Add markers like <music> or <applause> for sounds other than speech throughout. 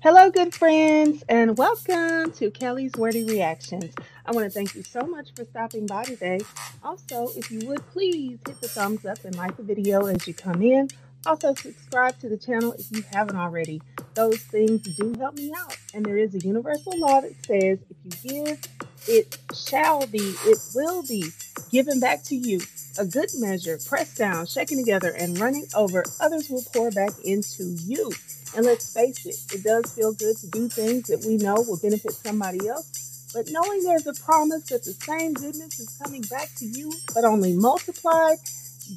Hello, good friends, and welcome to Kelly's Wordy Reactions. I want to thank you so much for stopping by today. Also, if you would please hit the thumbs up and like the video as you come in. Also, subscribe to the channel if you haven't already. Those things do help me out. And there is a universal law that says if you give, it shall be, it will be given back to you. A good measure, pressed down, shaken together, and running over, others will pour back into you. And let's face it, it does feel good to do things that we know will benefit somebody else. But knowing there's a promise that the same goodness is coming back to you, but only multiplied,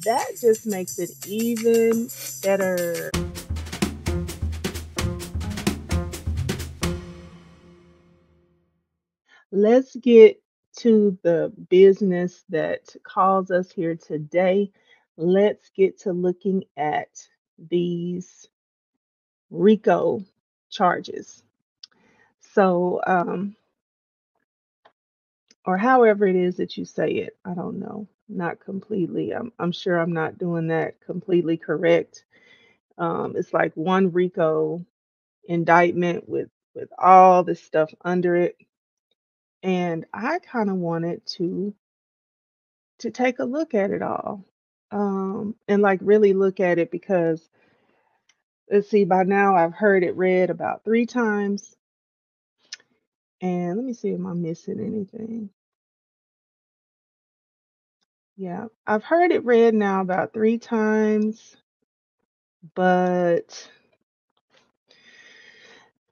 that just makes it even better. Let's get to the business that calls us here today. Let's get to looking at these RICO charges. So, um, or however it is that you say it, I don't know, not completely. I'm, I'm sure I'm not doing that completely correct. Um, it's like one RICO indictment with with all this stuff under it, and I kind of wanted to to take a look at it all, um, and like really look at it because let's see, by now I've heard it read about three times. And let me see, if I'm missing anything? Yeah, I've heard it read now about three times, but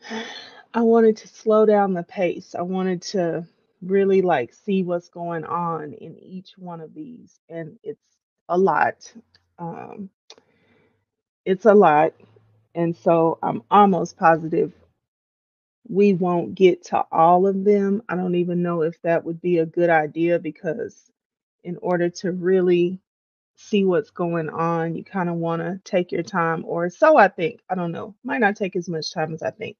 <sighs> I wanted to slow down the pace. I wanted to really like see what's going on in each one of these, and it's a lot. Um, it's a lot. And so I'm almost positive we won't get to all of them. I don't even know if that would be a good idea because in order to really see what's going on, you kind of want to take your time, or so I think. I don't know. Might not take as much time as I think.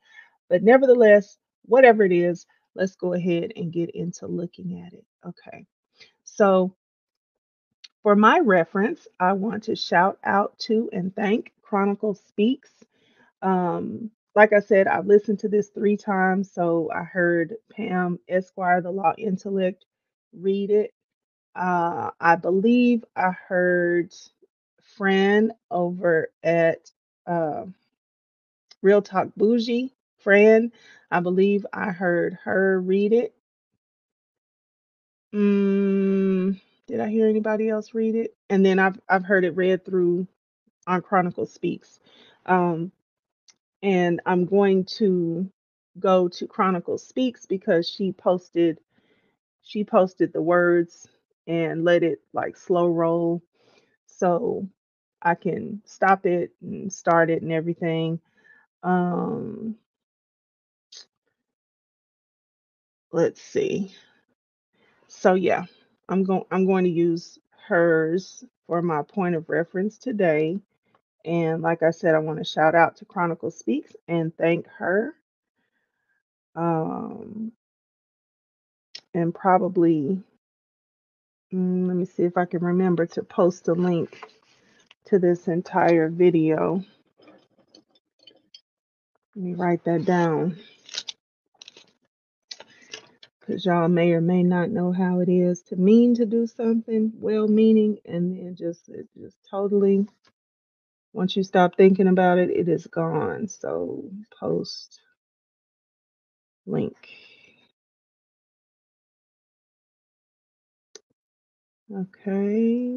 But nevertheless, whatever it is, let's go ahead and get into looking at it. Okay. So for my reference, I want to shout out to and thank Chronicle Speaks. Um, like I said, I've listened to this three times. So I heard Pam Esquire, the law intellect, read it. Uh, I believe I heard Fran over at uh, Real Talk Bougie. Fran, I believe I heard her read it. Mm, did I hear anybody else read it? And then I've I've heard it read through on Chronicle Speaks. Um, and I'm going to go to Chronicle Speaks because she posted she posted the words and let it like slow roll so I can stop it and start it and everything. Um let's see. So yeah, I'm going I'm going to use hers for my point of reference today. And like I said, I want to shout out to Chronicle Speaks and thank her. Um, and probably, mm, let me see if I can remember to post a link to this entire video. Let me write that down because y'all may or may not know how it is to mean to do something well meaning and then just it just totally once you stop thinking about it it is gone. So post link. Okay.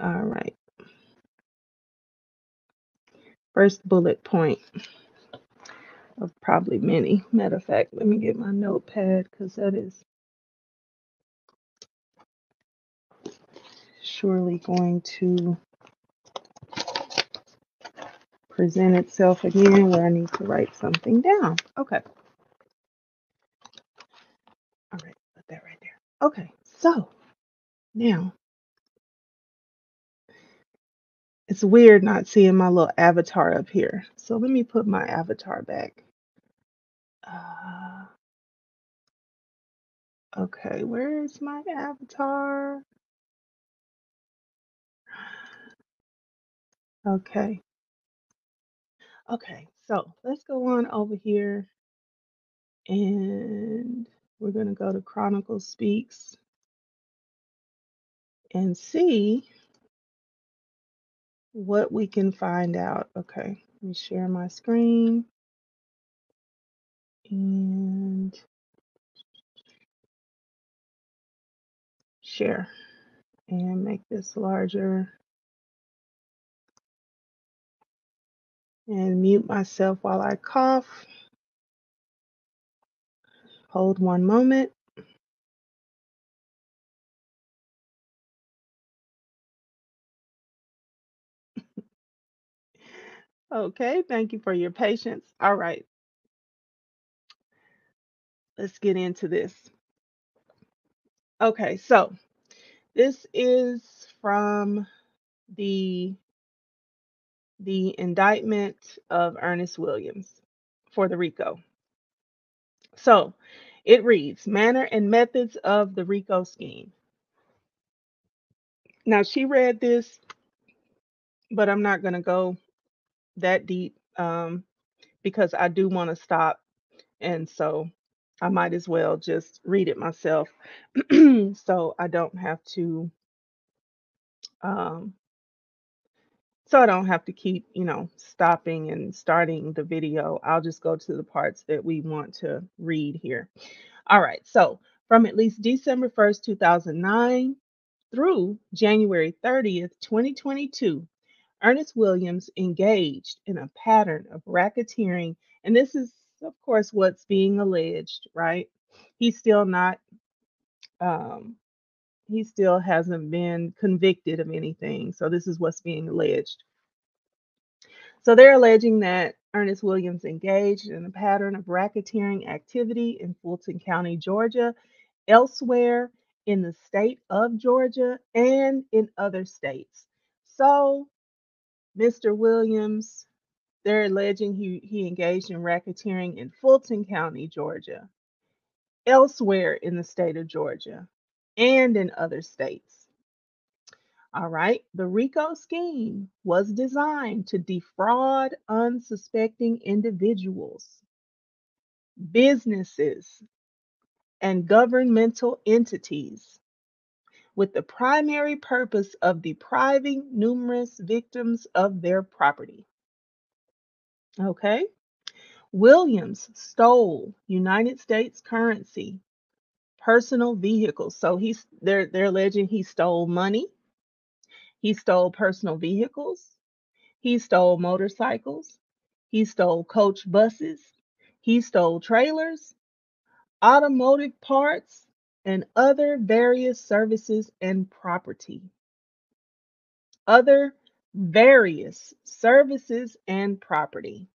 All right. First bullet point of probably many. Matter of fact let me get my notepad because that is surely going to present itself again where I need to write something down. Okay. All right, put that right there. Okay, so now it's weird not seeing my little avatar up here. So let me put my avatar back. Uh, okay, where is my avatar? Okay. Okay, so let's go on over here and we're going to go to Chronicle Speaks and see what we can find out. Okay, let me share my screen and share and make this larger and mute myself while I cough. Hold one moment. Okay, thank you for your patience. All right, let's get into this. Okay, so this is from the the indictment of Ernest Williams for the RICO. So it reads Manner and methods of the RICO scheme. Now, she read this, but I'm not going to go that deep um, because I do want to stop. And so I might as well just read it myself <clears throat> so I don't have to. Um, so I don't have to keep, you know, stopping and starting the video. I'll just go to the parts that we want to read here. All right. So from at least December 1st, 2009 through January 30th, 2022, Ernest Williams engaged in a pattern of racketeering. And this is, of course, what's being alleged, right? He's still not, um, he still hasn't been convicted of anything. So this is what's being alleged. So they're alleging that Ernest Williams engaged in a pattern of racketeering activity in Fulton County, Georgia, elsewhere in the state of Georgia, and in other states. So Mr. Williams, they're alleging he, he engaged in racketeering in Fulton County, Georgia, elsewhere in the state of Georgia, and in other states. All right, the RICO scheme was designed to defraud unsuspecting individuals, businesses, and governmental entities with the primary purpose of depriving numerous victims of their property. Okay? Williams stole United States currency, personal vehicles. So he's they're they're alleging he stole money. He stole personal vehicles. He stole motorcycles. He stole coach buses. He stole trailers, automotive parts, and other various services and property. Other various services and property.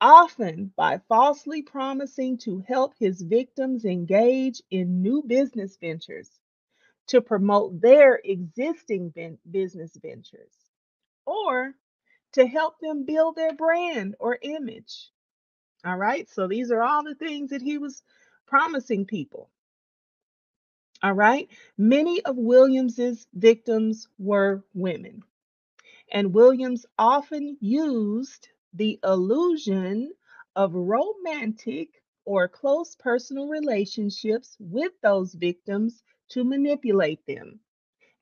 Often by falsely promising to help his victims engage in new business ventures to promote their existing business ventures or to help them build their brand or image. All right, so these are all the things that he was promising people. All right. Many of Williams's victims were women. And Williams often used the illusion of romantic or close personal relationships with those victims to manipulate them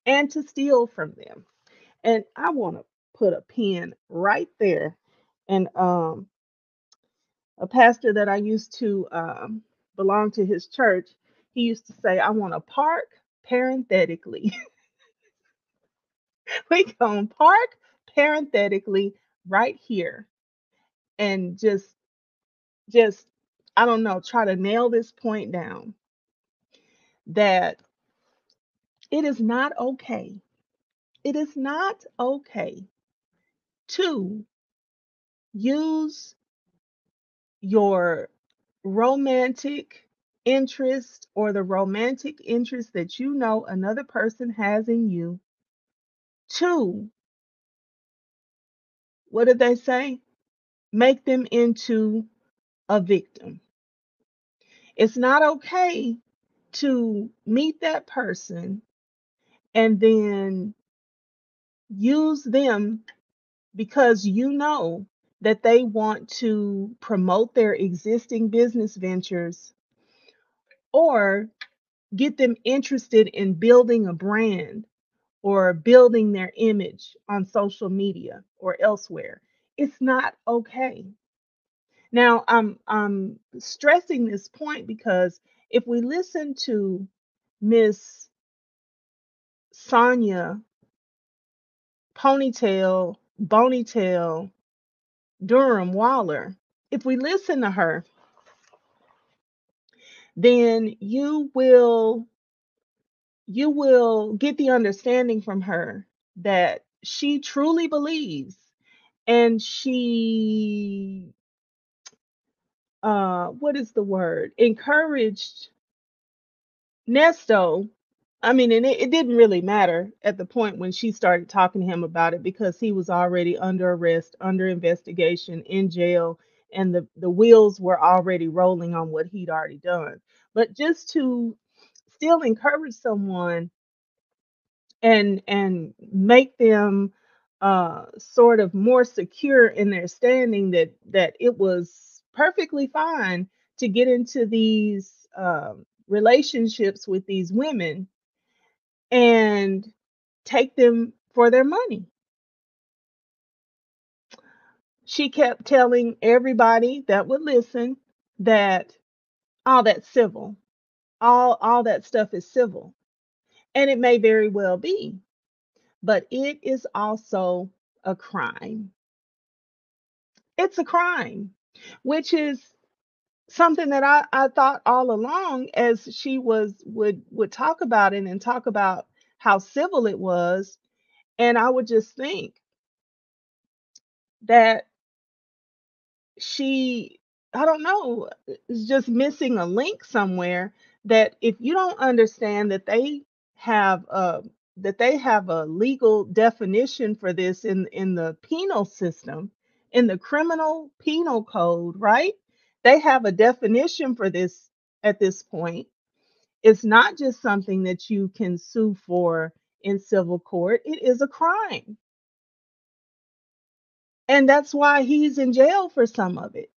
and to steal from them. And I want to put a pin right there. And um, a pastor that I used to um, belong to his church, he used to say, I want to park parenthetically. <laughs> we to park parenthetically right here and just, just, I don't know, try to nail this point down that it is not okay. It is not okay to use your romantic interest or the romantic interest that you know another person has in you to what did they say? Make them into a victim. It's not okay to meet that person and then use them because you know that they want to promote their existing business ventures or get them interested in building a brand or building their image on social media or elsewhere. It's not okay. Now, I'm I'm stressing this point because if we listen to Miss Sonia Ponytail, Bonytail, Durham Waller, if we listen to her, then you will you will get the understanding from her that she truly believes and she uh what is the word? Encouraged nesto. I mean and it, it didn't really matter at the point when she started talking to him about it because he was already under arrest under investigation in jail and the the wheels were already rolling on what he'd already done. But just to still encourage someone and and make them uh sort of more secure in their standing that that it was perfectly fine to get into these um, relationships with these women and take them for their money. She kept telling everybody that would listen that all that's civil. All all that stuff is civil. And it may very well be but it is also a crime it's a crime, which is something that I, I thought all along as she was would would talk about it and talk about how civil it was. And I would just think that she, I don't know, is just missing a link somewhere that if you don't understand that they have a that they have a legal definition for this in in the penal system, in the criminal penal code, right? They have a definition for this at this point. It's not just something that you can sue for in civil court. It is a crime. And that's why he's in jail for some of it.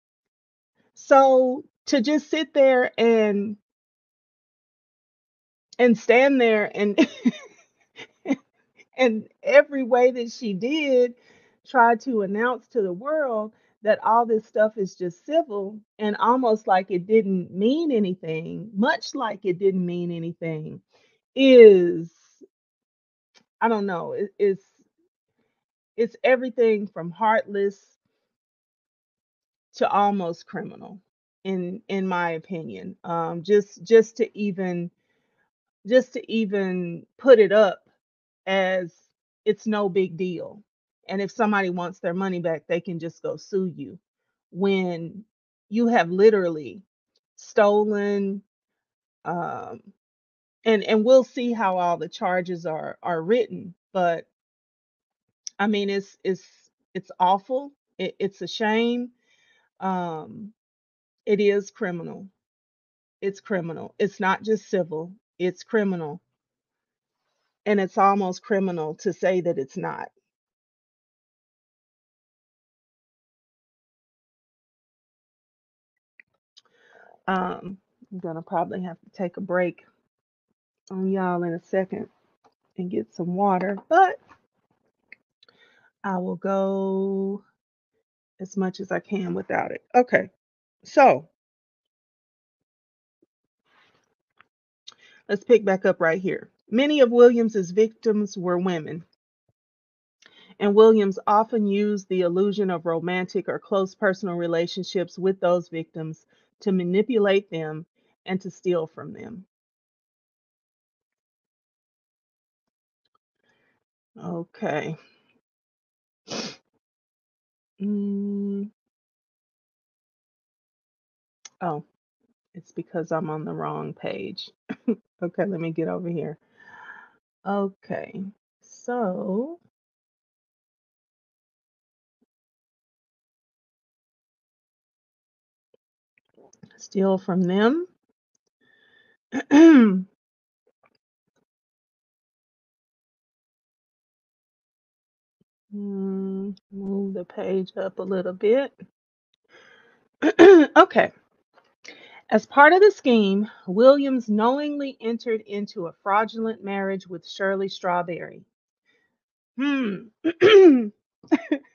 So to just sit there and and stand there and <laughs> and every way that she did try to announce to the world that all this stuff is just civil and almost like it didn't mean anything, much like it didn't mean anything, is I don't know, it, it's it's everything from heartless to almost criminal in in my opinion. Um just just to even just to even put it up as it's no big deal. And if somebody wants their money back, they can just go sue you. When you have literally stolen um and and we'll see how all the charges are are written but i mean it's it's it's awful. It, it's a shame. Um it is criminal. It's criminal. It's not just civil. It's criminal and it's almost criminal to say that it's not. Um i'm gonna probably have to take a break on y'all in a second and get some water but i will go as much as i can without it. Okay so let's pick back up right here many of williams's victims were women and Williams often used the illusion of romantic or close personal relationships with those victims to manipulate them and to steal from them. Okay. Mm, oh, it's because I'm on the wrong page. <laughs> okay, let me get over here. Okay, so steal from them. <clears throat> mm, move the page up a little bit. <clears throat> okay. As part of the scheme, Williams knowingly entered into a fraudulent marriage with Shirley Strawberry. Hmm. <clears throat>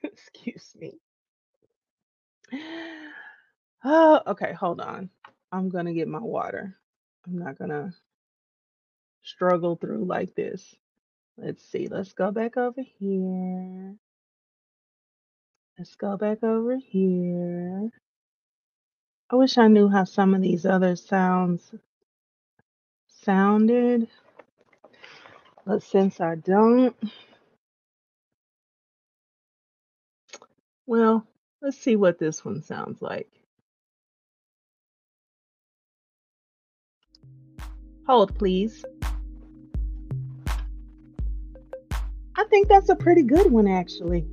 Excuse me. Oh, okay, hold on. I'm going to get my water. I'm not going to struggle through like this. Let's see. Let's go back over here. Let's go back over here. I wish I knew how some of these other sounds sounded, but since I don't, well, let's see what this one sounds like. Hold, please. I think that's a pretty good one, actually.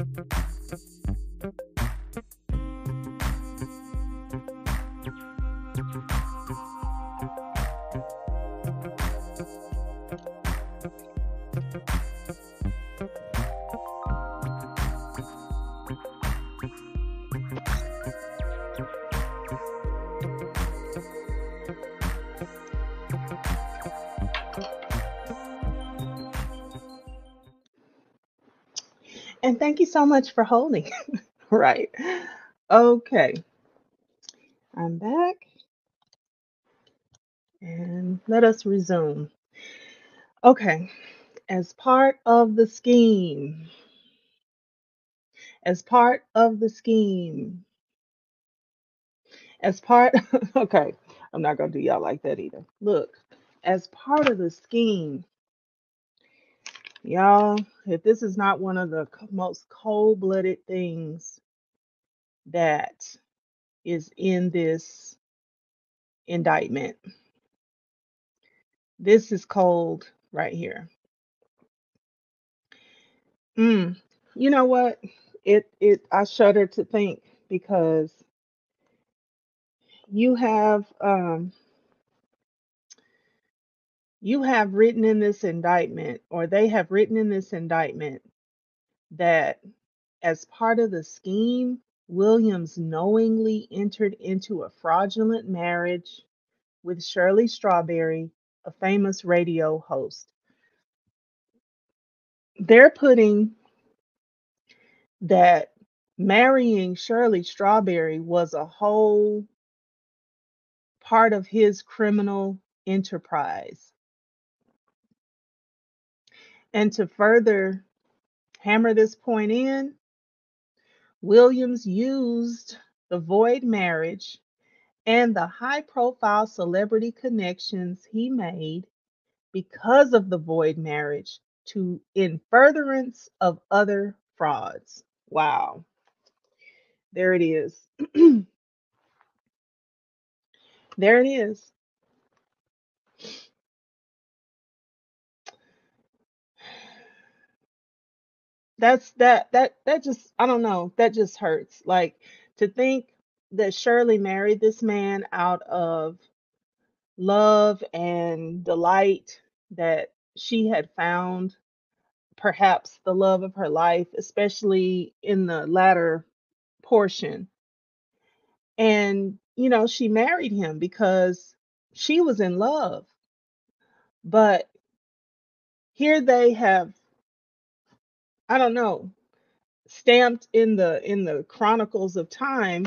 And thank you so much for holding. <laughs> right. Okay. I'm back. And let us resume. Okay. As part of the scheme, as part of the scheme, as part, <laughs> okay, I'm not going to do y'all like that either. Look, as part of the scheme, Y'all, if this is not one of the most cold blooded things that is in this indictment, this is cold right here. Mm. You know what? It it I shudder to think because you have um you have written in this indictment or they have written in this indictment that as part of the scheme, Williams knowingly entered into a fraudulent marriage with Shirley Strawberry, a famous radio host. They're putting that marrying Shirley Strawberry was a whole part of his criminal enterprise. And to further hammer this point in, Williams used the void marriage and the high profile celebrity connections he made because of the void marriage to in furtherance of other frauds. Wow. There it is. <clears throat> there it is. That's that that that just I don't know, that just hurts. Like to think that Shirley married this man out of love and delight that she had found perhaps the love of her life, especially in the latter portion. And, you know, she married him because she was in love. But here they have, I don't know, stamped in the in the chronicles of time,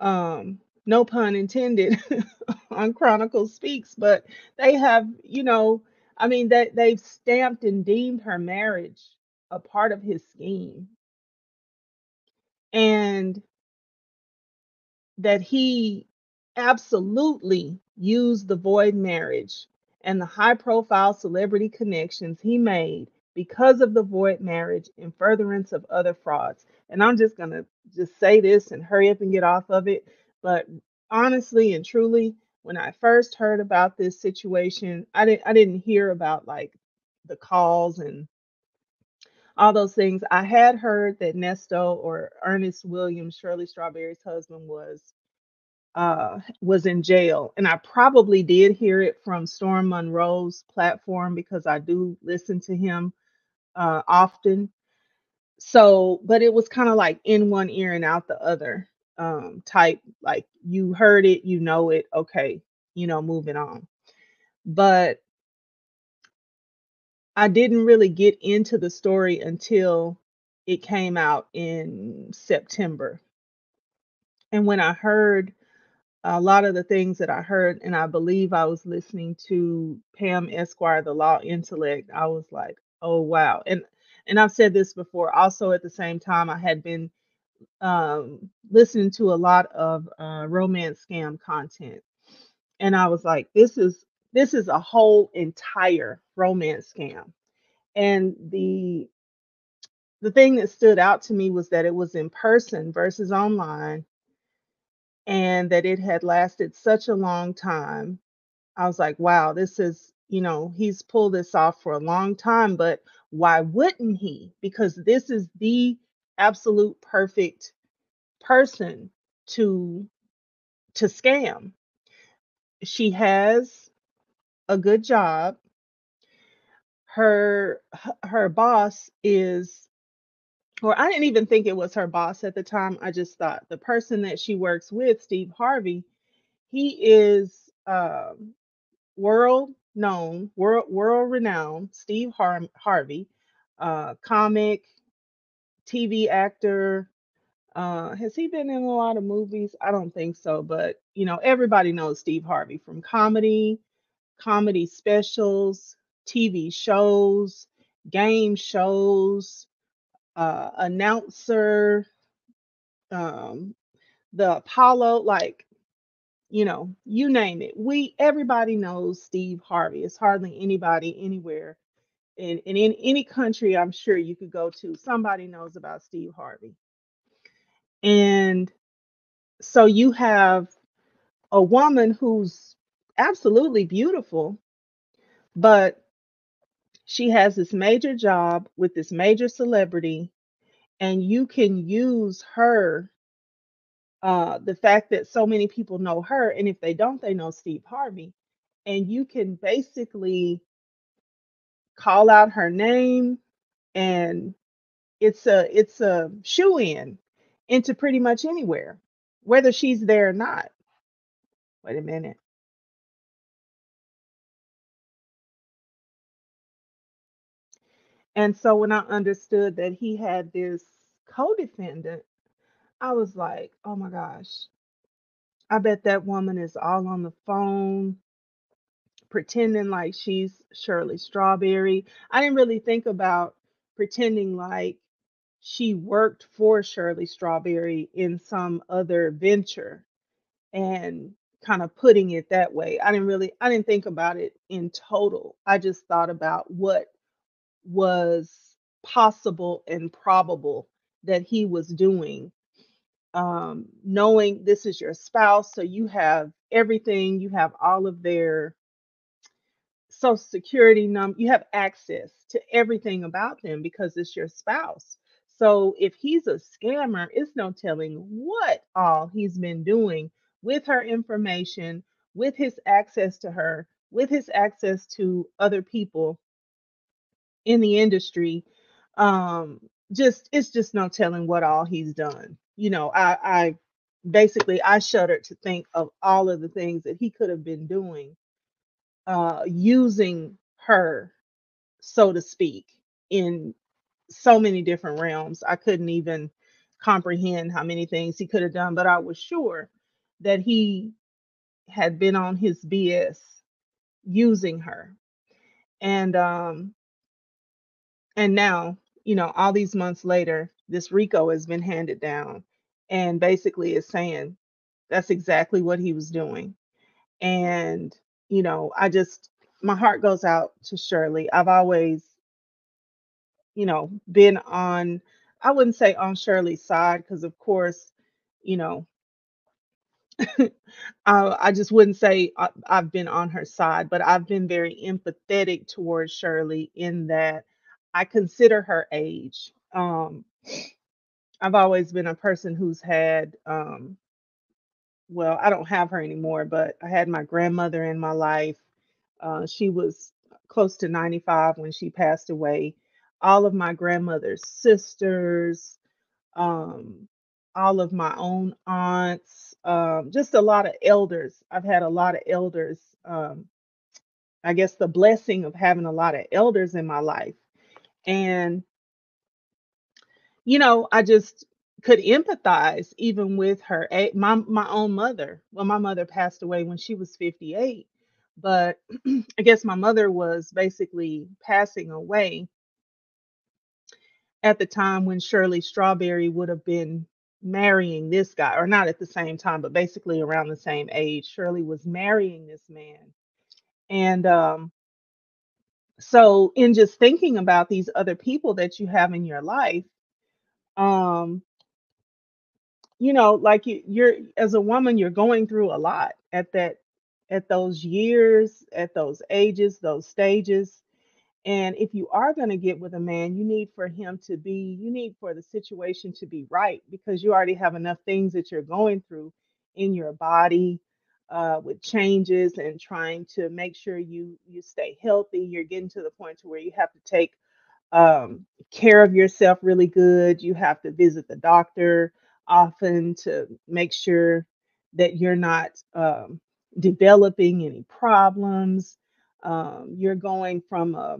um, no pun intended <laughs> on Chronicles Speaks, but they have, you know, I mean that they've stamped and deemed her marriage a part of his scheme. And that he absolutely used the void marriage and the high profile celebrity connections he made because of the void marriage in furtherance of other frauds. And I'm just going to just say this and hurry up and get off of it. But honestly and truly, when I first heard about this situation, I didn't I didn't hear about like the calls and all those things. I had heard that Nesto or Ernest Williams, Shirley Strawberry's husband, was uh, was in jail, and I probably did hear it from Storm Monroe's platform because I do listen to him uh, often. So, but it was kind of like in one ear and out the other um, type. Like you heard it, you know it, okay, you know, moving on. But I didn't really get into the story until it came out in September. And when I heard a lot of the things that I heard, and I believe I was listening to Pam Esquire, the law intellect, I was like, oh wow. And and I've said this before. Also, at the same time, I had been um, listening to a lot of uh, romance scam content, and I was like, this is this is a whole entire romance scam. And the the thing that stood out to me was that it was in person versus online and that it had lasted such a long time. I was like, wow, this is, you know, he's pulled this off for a long time, but why wouldn't he? Because this is the absolute perfect person to to scam. She has a good job. Her her boss is or I didn't even think it was her boss at the time. I just thought the person that she works with, Steve Harvey, he is um, world known, world world renowned. Steve Har- Harvey, uh, comic, TV actor. Uh, has he been in a lot of movies? I don't think so, but you know everybody knows Steve Harvey from comedy comedy specials, TV shows, game shows, uh, announcer, um, the Apollo, like, you know, you name it. We everybody knows Steve Harvey. It's hardly anybody anywhere in, in, in any country I'm sure you could go to. Somebody knows about Steve Harvey. And so you have a woman who's absolutely beautiful, but she has this major job with this major celebrity, and you can use her. Uh, the fact that so many people know her, and if they don't, they know Steve Harvey, and you can basically call out her name, and it's a it's a shoe in into pretty much anywhere, whether she's there or not. Wait a minute. And so when I understood that he had this co-defendant, I was like, oh my gosh, I bet that woman is all on the phone pretending like she's Shirley Strawberry. I didn't really think about pretending like she worked for Shirley Strawberry in some other venture and kind of putting it that way. I didn't really I didn't think about it in total. I just thought about what was possible and probable that he was doing. Um, knowing this is your spouse, so you have everything, you have all of their social security number, you have access to everything about them because it's your spouse. So if he's a scammer, it's no telling what all he's been doing with her information, with his access to her, with his access to other people in the industry um just it's just no telling what all he's done you know i i basically i shuddered to think of all of the things that he could have been doing uh using her so to speak in so many different realms. I couldn't even comprehend how many things he could have done but i was sure that he had been on his bs using her. And um and now, you know, all these months later, this RICO has been handed down and basically is saying That's exactly what he was doing. And, you know, I just my heart goes out to Shirley. I've always, you know, been on I wouldn't say on Shirley's side because of course, you know, <laughs> I just wouldn't say I, I've been on her side, but I've been very empathetic towards Shirley in that I consider her age. Um, I've always been a person who's had, um, well, I don't have her anymore, but I had my grandmother in my life. Uh, she was close to 95 when she passed away. All of my grandmother's sisters, um, all of my own aunts, um, just a lot of elders. I've had a lot of elders. Um, I guess the blessing of having a lot of elders in my life. And, you know, I just could empathize even with her my my own mother. Well, my mother passed away when she was 58, but <clears throat> I guess my mother was basically passing away at the time when Shirley Strawberry would have been marrying this guy, or not at the same time, but basically around the same age. Shirley was marrying this man. And um, so, in just thinking about these other people that you have in your life, um, you know, like you, you're as a woman, you're going through a lot at that, at those years, at those ages, those stages. And if you are going to get with a man, you need for him to be, you need for the situation to be right because you already have enough things that you're going through in your body uh, with changes and trying to make sure you you stay healthy. You're getting to the point to where you have to take um, care of yourself really good. You have to visit the doctor often to make sure that you're not um, developing any problems. Um, you're going from a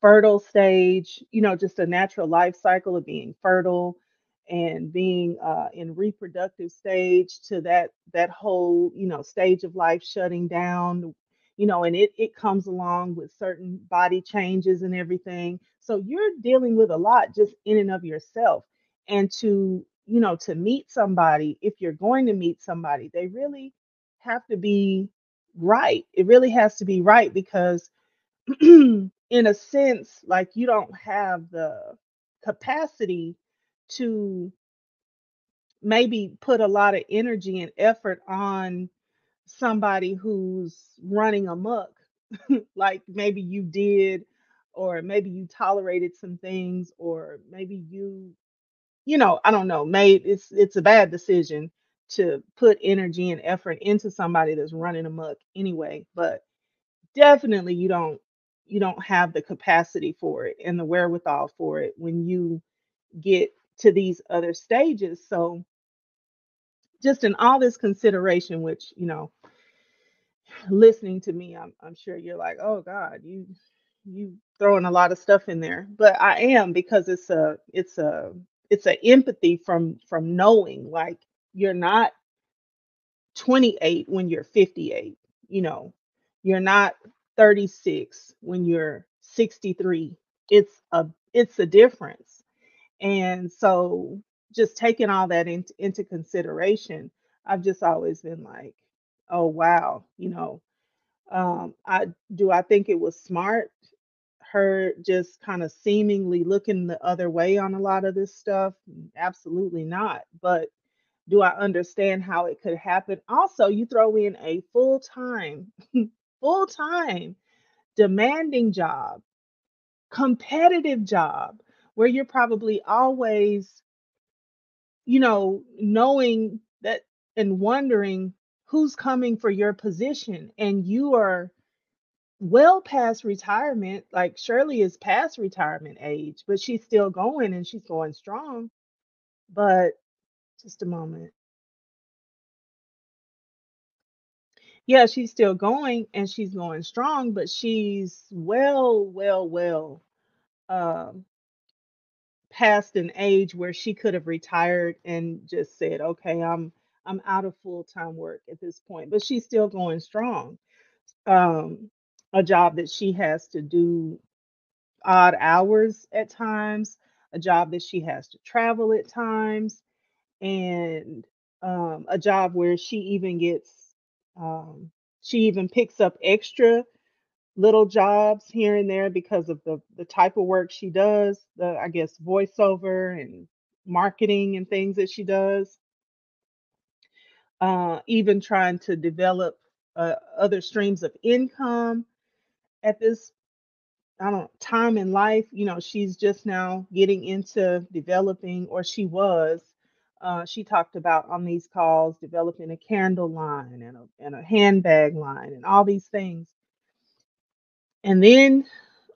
fertile stage, you know, just a natural life cycle of being fertile and being uh, in reproductive stage to that that whole you know stage of life shutting down you know and it it comes along with certain body changes and everything. So you're dealing with a lot just in and of yourself. And to you know to meet somebody if you're going to meet somebody they really have to be right. It really has to be right because <clears throat> in a sense, like you don't have the capacity to maybe put a lot of energy and effort on somebody who's running amok, <laughs> like maybe you did, or maybe you tolerated some things, or maybe you, you know, I don't know, made it's it's a bad decision to put energy and effort into somebody that's running amok anyway. But definitely you don't you don't have the capacity for it and the wherewithal for it when you get to these other stages so just in all this consideration which you know listening to me i'm, I'm sure you're like oh god you you throwing a lot of stuff in there. But i am because it's a it's a it's a empathy from from knowing like you're not 28 when you're 58 you know. You're not 36 when you're 63 it's a it's a difference. And so just taking all that into, into consideration i've just always been like oh wow you know? Um i do i think it was smart her just kind of seemingly looking the other way on a lot of this stuff? Absolutely not but do i understand how it could happen? Also you throw in a full-time <laughs> full-time demanding job, competitive job, where you're probably always, you know, knowing that and wondering who's coming for your position. And you are well past retirement. Like Shirley is past retirement age, but she's still going and she's going strong. But just a moment. Yeah, she's still going and she's going strong, but she's well, well, well um, past an age where she could have retired and just said, "Okay, I'm I'm out of full-time work at this point." But she's still going strong. Um, a job that she has to do odd hours at times, a job that she has to travel at times, and um, a job where she even gets um, she even picks up extra little jobs here and there because of the the type of work she does, the I guess voiceover and marketing and things that she does. Uh, even trying to develop uh, other streams of income at this I don't time in life. You know, she's just now getting into developing, or she was. Uh, she talked about on these calls developing a candle line and a and a handbag line and all these things. And then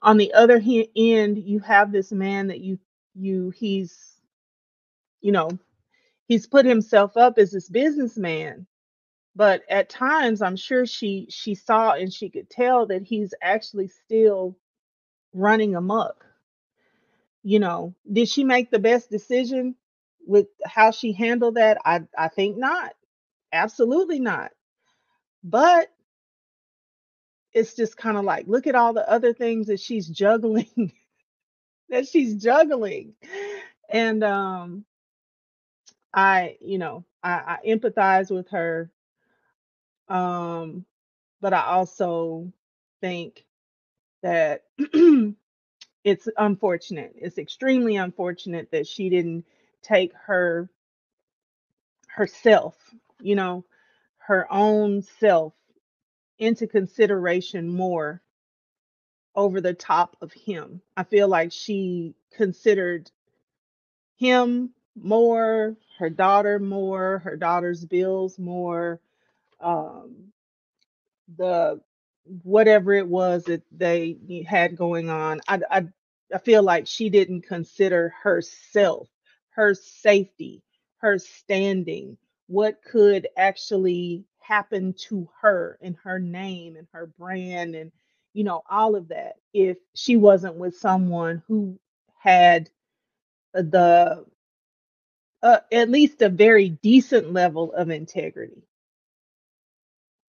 on the other hand, end, you have this man that you you he's you know he's put himself up as this businessman. But at times i'm sure she she saw and she could tell that he's actually still running amok. You know did she make the best decision with how she handled that? I i think not. Absolutely not. But it's just kind of like look at all the other things that she's juggling <laughs> that she's juggling. And um i you know i, I empathize with her um but i also think that <clears throat> it's unfortunate it's extremely unfortunate that she didn't take her herself you know her own self into consideration more over the top of him. I feel like she considered him more, her daughter more, her daughter's bills more, um, the whatever it was that they had going on. I, I I feel like she didn't consider herself, her safety, her standing, what could actually happen to her and her name and her brand and you know all of that if she wasn't with someone who had the uh, at least a very decent level of integrity.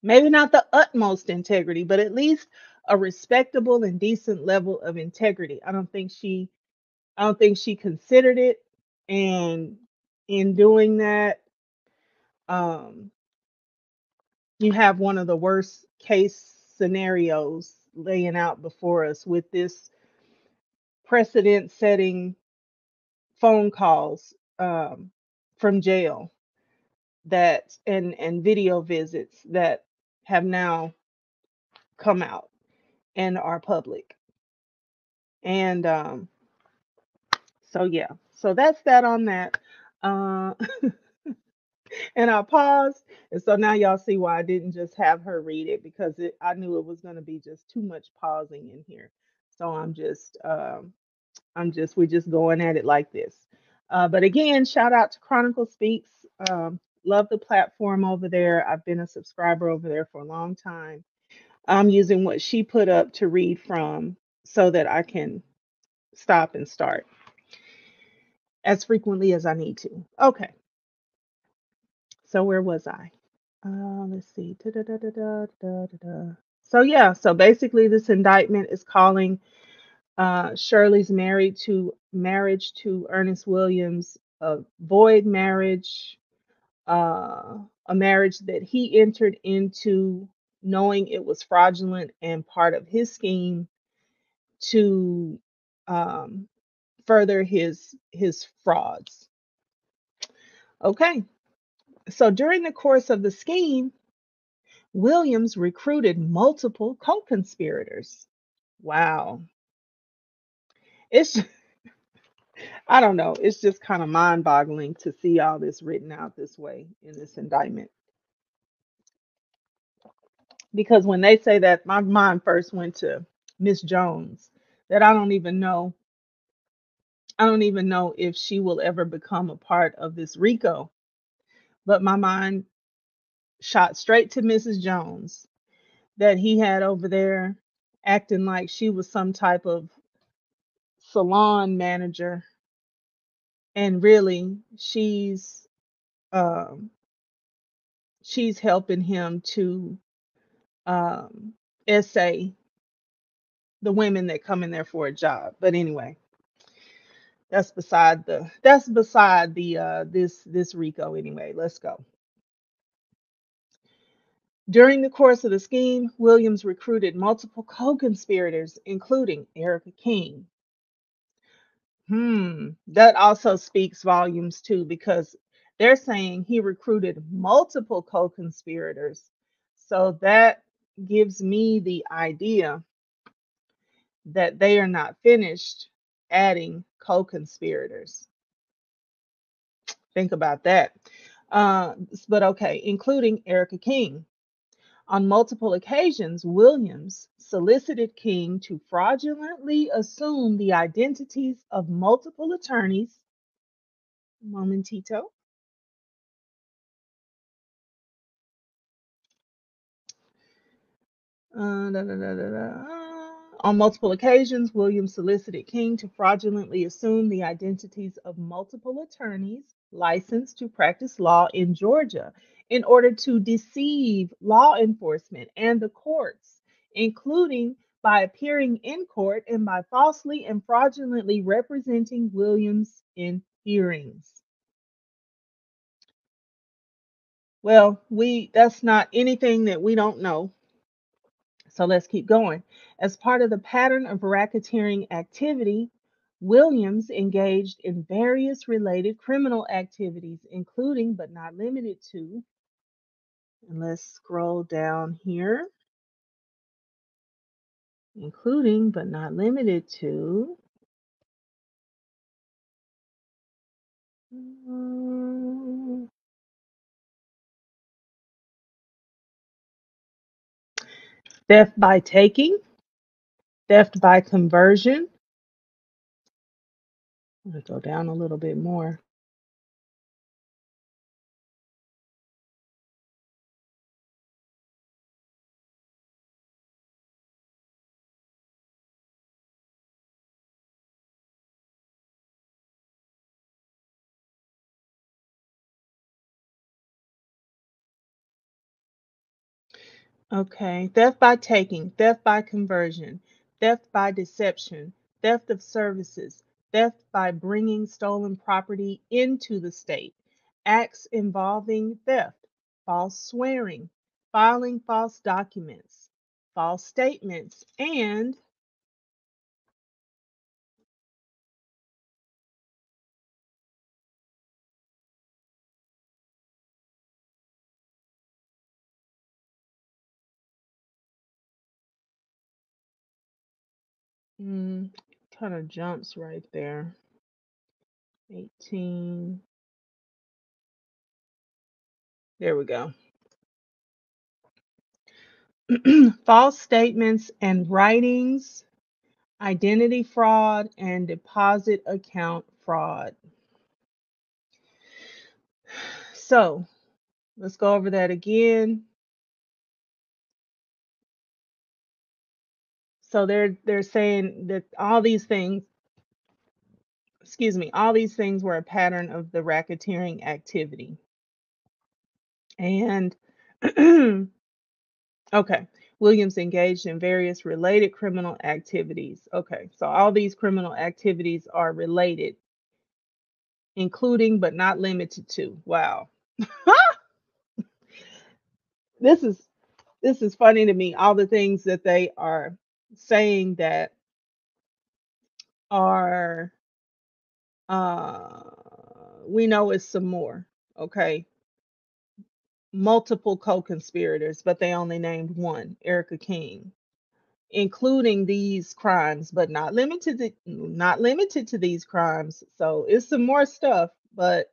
Maybe not the utmost integrity but at least a respectable and decent level of integrity. I don't think she i don't think she considered it and in doing that um you have one of the worst case scenarios laying out before us with this precedent setting phone calls um, from jail that and and video visits that have now come out and are public. And um so yeah. So that's that on that. Uh <laughs> and I paused. And so now y'all see why I didn't just have her read it because it, I knew it was going to be just too much pausing in here. So I'm just, um, I'm just, we're just going at it like this. Uh, but again, shout out to Chronicle Speaks. Um, love the platform over there. I've been a subscriber over there for a long time. I'm using what she put up to read from so that I can stop and start as frequently as I need to. Okay. So where was I? Uh, let's see. So yeah, so basically this indictment is calling uh, Shirley's married to marriage to Ernest Williams a void marriage, uh, a marriage that he entered into knowing it was fraudulent and part of his scheme to um, further his his frauds. Okay, so during the course of the scheme, Williams recruited multiple co conspirators. Wow. It's, <laughs> I don't know, it's just kind of mind boggling to see all this written out this way in this indictment. Because when they say that, my mind first went to Miss Jones, that I don't even know. I don't even know if she will ever become a part of this RICO but my mind shot straight to Mrs. Jones that he had over there acting like she was some type of salon manager and really she's um she's helping him to um essay the women that come in there for a job but anyway that's beside the that's beside the uh this this rico anyway let's go During the course of the scheme, Williams recruited multiple co conspirators, including Erica King. Hmm, that also speaks volumes too, because they're saying he recruited multiple co conspirators. So that gives me the idea that they are not finished adding co conspirators. Think about that. Uh, but okay, including Erica King. On multiple occasions, Williams solicited King to fraudulently assume the identities of multiple attorneys. Momentito. Uh, da, da, da, on multiple occasions, Williams solicited King to fraudulently assume the identities of multiple attorneys licensed to practice law in Georgia in order to deceive law enforcement and the courts, including by appearing in court and by falsely and fraudulently representing Williams in hearings. Well, we that's not anything that we don't know. So let's keep going. As part of the pattern of racketeering activity, Williams engaged in various related criminal activities, including but not limited to, and let's scroll down here, including but not limited to, theft by taking, theft by conversion. I'm going to go down a little bit more. Okay, theft by taking, theft by conversion, theft by deception, theft of services, theft by bringing stolen property into the state, acts involving theft, false swearing, filing false documents, false statements, and mm, kind of jumps right there. 18. There we go. <clears throat> false statements and writings, identity fraud, and deposit account fraud. So let's go over that again. So they're they're saying that all these things, excuse me, all these things were a pattern of the racketeering activity. And <clears throat> okay, Williams engaged in various related criminal activities. Okay, so all these criminal activities are related, including but not limited to. Wow. <laughs> this is this is funny to me all the things that they are saying that are uh we know is some more okay? Multiple co-conspirators but they only named one erica king including these crimes but not limited to not limited to these crimes. So it's some more stuff but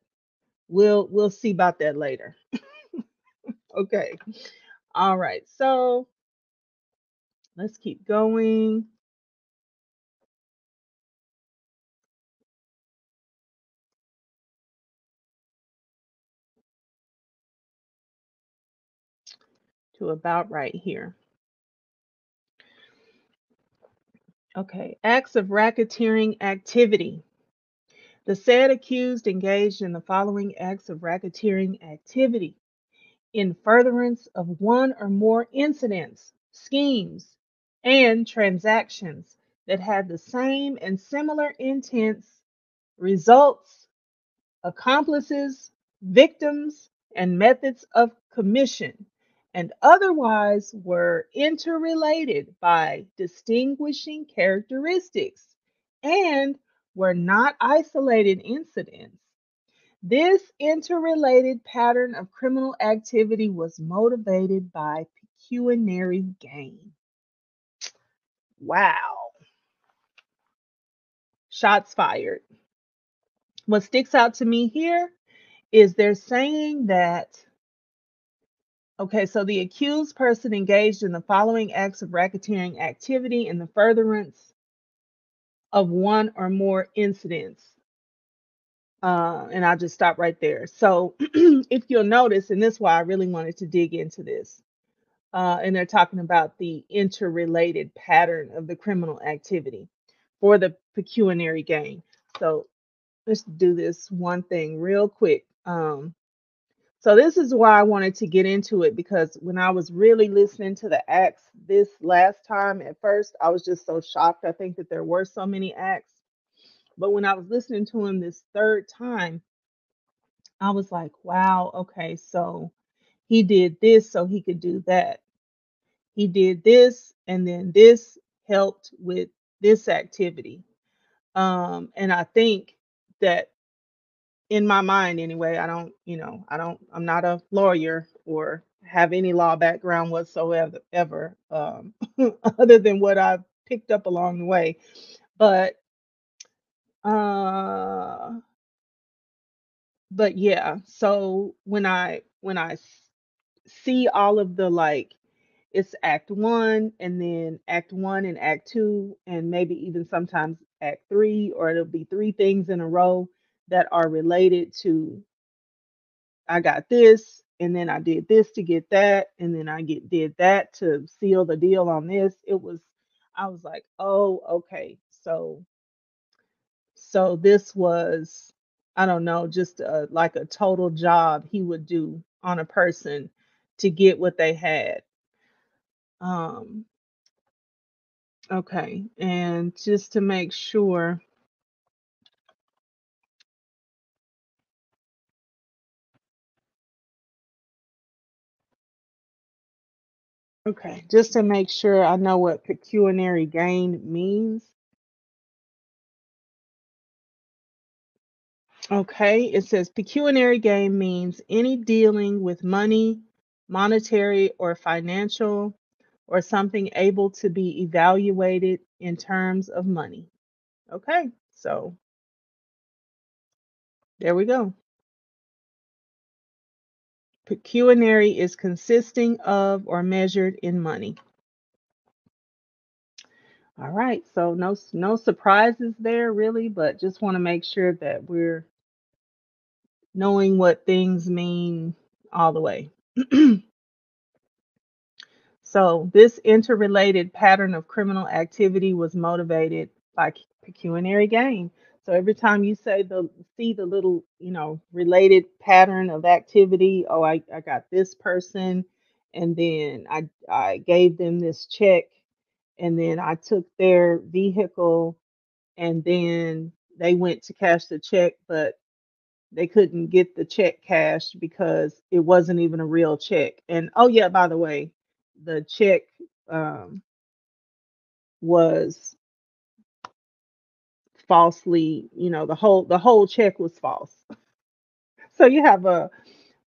we'll we'll see about that later. <laughs> Okay. All right. So let's keep going to about right here. Okay, acts of racketeering activity. The said accused engaged in the following acts of racketeering activity in furtherance of one or more incidents, schemes, and transactions that had the same and similar intents, results, accomplices, victims, and methods of commission and otherwise were interrelated by distinguishing characteristics and were not isolated incidents. This interrelated pattern of criminal activity was motivated by pecuniary gain. Wow. Shots fired. What sticks out to me here is they're saying that, okay, so the accused person engaged in the following acts of racketeering activity in the furtherance of one or more incidents. Uh, and I'll just stop right there. So, <clears throat> if you'll notice, and this is why I really wanted to dig into this, uh, and they're talking about the interrelated pattern of the criminal activity for the pecuniary gain. So, let's do this one thing real quick. Um, so this is why I wanted to get into it because when I was really listening to the acts this last time at first, I was just so shocked. I think that there were so many acts. But when I was listening to him this third time, I was like, wow, okay, so he did this so he could do that. He did this, and then this helped with this activity. Um, and I think that in my mind anyway, I don't, you know, I don't, I'm not a lawyer or have any law background whatsoever, ever, um, <laughs> other than what I've picked up along the way. But, uh, but yeah, so when I when I see all of the like it's act one and then act one and act two and maybe even sometimes act three or it'll be three things in a row that are related to I got this and then I did this to get that and then I get did that to seal the deal on this. It was I was like, "Oh, okay. So so this was I don't know, just a, like a total job he would do on a person to get what they had. Um okay. And just to make sure okay, just to make sure I know what pecuniary gain means. Okay, it says pecuniary gain means any dealing with money, monetary or financial, or something able to be evaluated in terms of money. Okay, so there we go. Pecuniary is consisting of or measured in money. All right, so no no surprises there really, but just want to make sure that we're knowing what things mean all the way. <clears throat> So, this interrelated pattern of criminal activity was motivated by pecuniary gain. So, every time you say the see the little, you know, related pattern of activity, oh, I, I got this person, and then I I gave them this check, and then I took their vehicle, and then they went to cash the check, but they couldn't get the check cashed because it wasn't even a real check. And oh yeah, by the way, the check um, was falsely, you know, the whole the whole check was false. <laughs> So you have a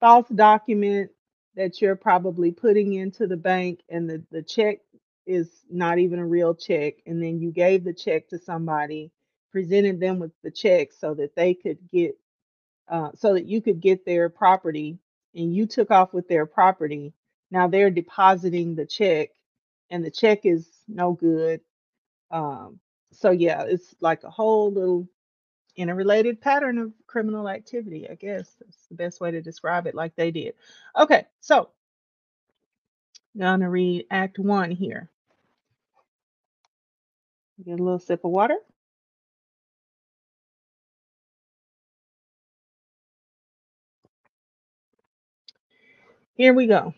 false document that you're probably putting into the bank and the, the check is not even a real check. And then you gave the check to somebody, presented them with the check so that they could get uh, so that you could get their property and you took off with their property. Now they're depositing the check and the check is no good. Um, so yeah, it's like a whole little interrelated pattern of criminal activity, I guess. That's the best way to describe it, like they did. Okay, so gonna read Act One here. Get a little sip of water. Here we go.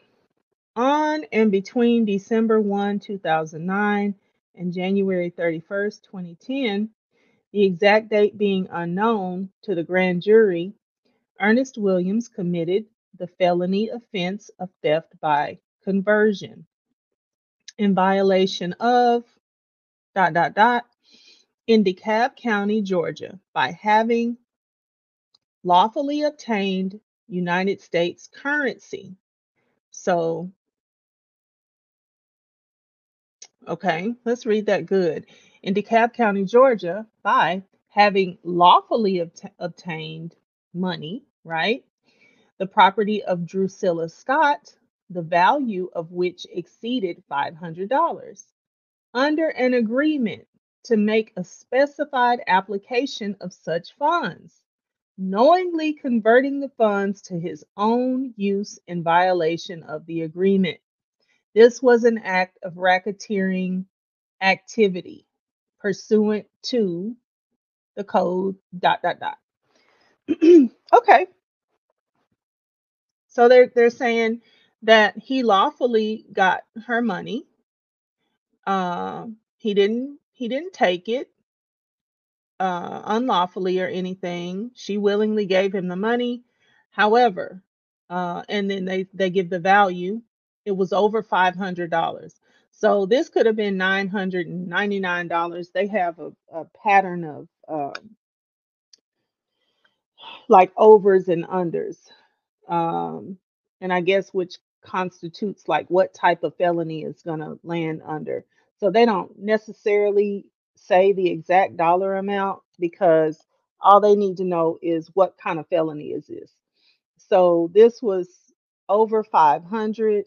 On and between December 1, 2009 and January 31st, 2010, the exact date being unknown to the grand jury, Ernest Williams committed the felony offense of theft by conversion in violation of dot dot dot in DeKalb County, Georgia, by having lawfully obtained United States currency. So, okay, let's read that good. In DeKalb County, Georgia, by having lawfully obt- obtained money, right? The property of Drusilla Scott, the value of which exceeded $500, under an agreement to make a specified application of such funds, knowingly converting the funds to his own use in violation of the agreement. This was an act of racketeering activity pursuant to the code dot dot dot. <clears throat> okay. So they're they're saying that he lawfully got her money. Um, he didn't he didn't take it uh, unlawfully or anything. She willingly gave him the money. However, uh, and then they they give the value. It was over five hundred dollars. So this could have been nine hundred and ninety nine dollars. They have a, a pattern of um, like overs and unders, um, and I guess which constitutes like what type of felony is going to land under. So they don't necessarily say the exact dollar amount because all they need to know is what kind of felony is this. So this was over 500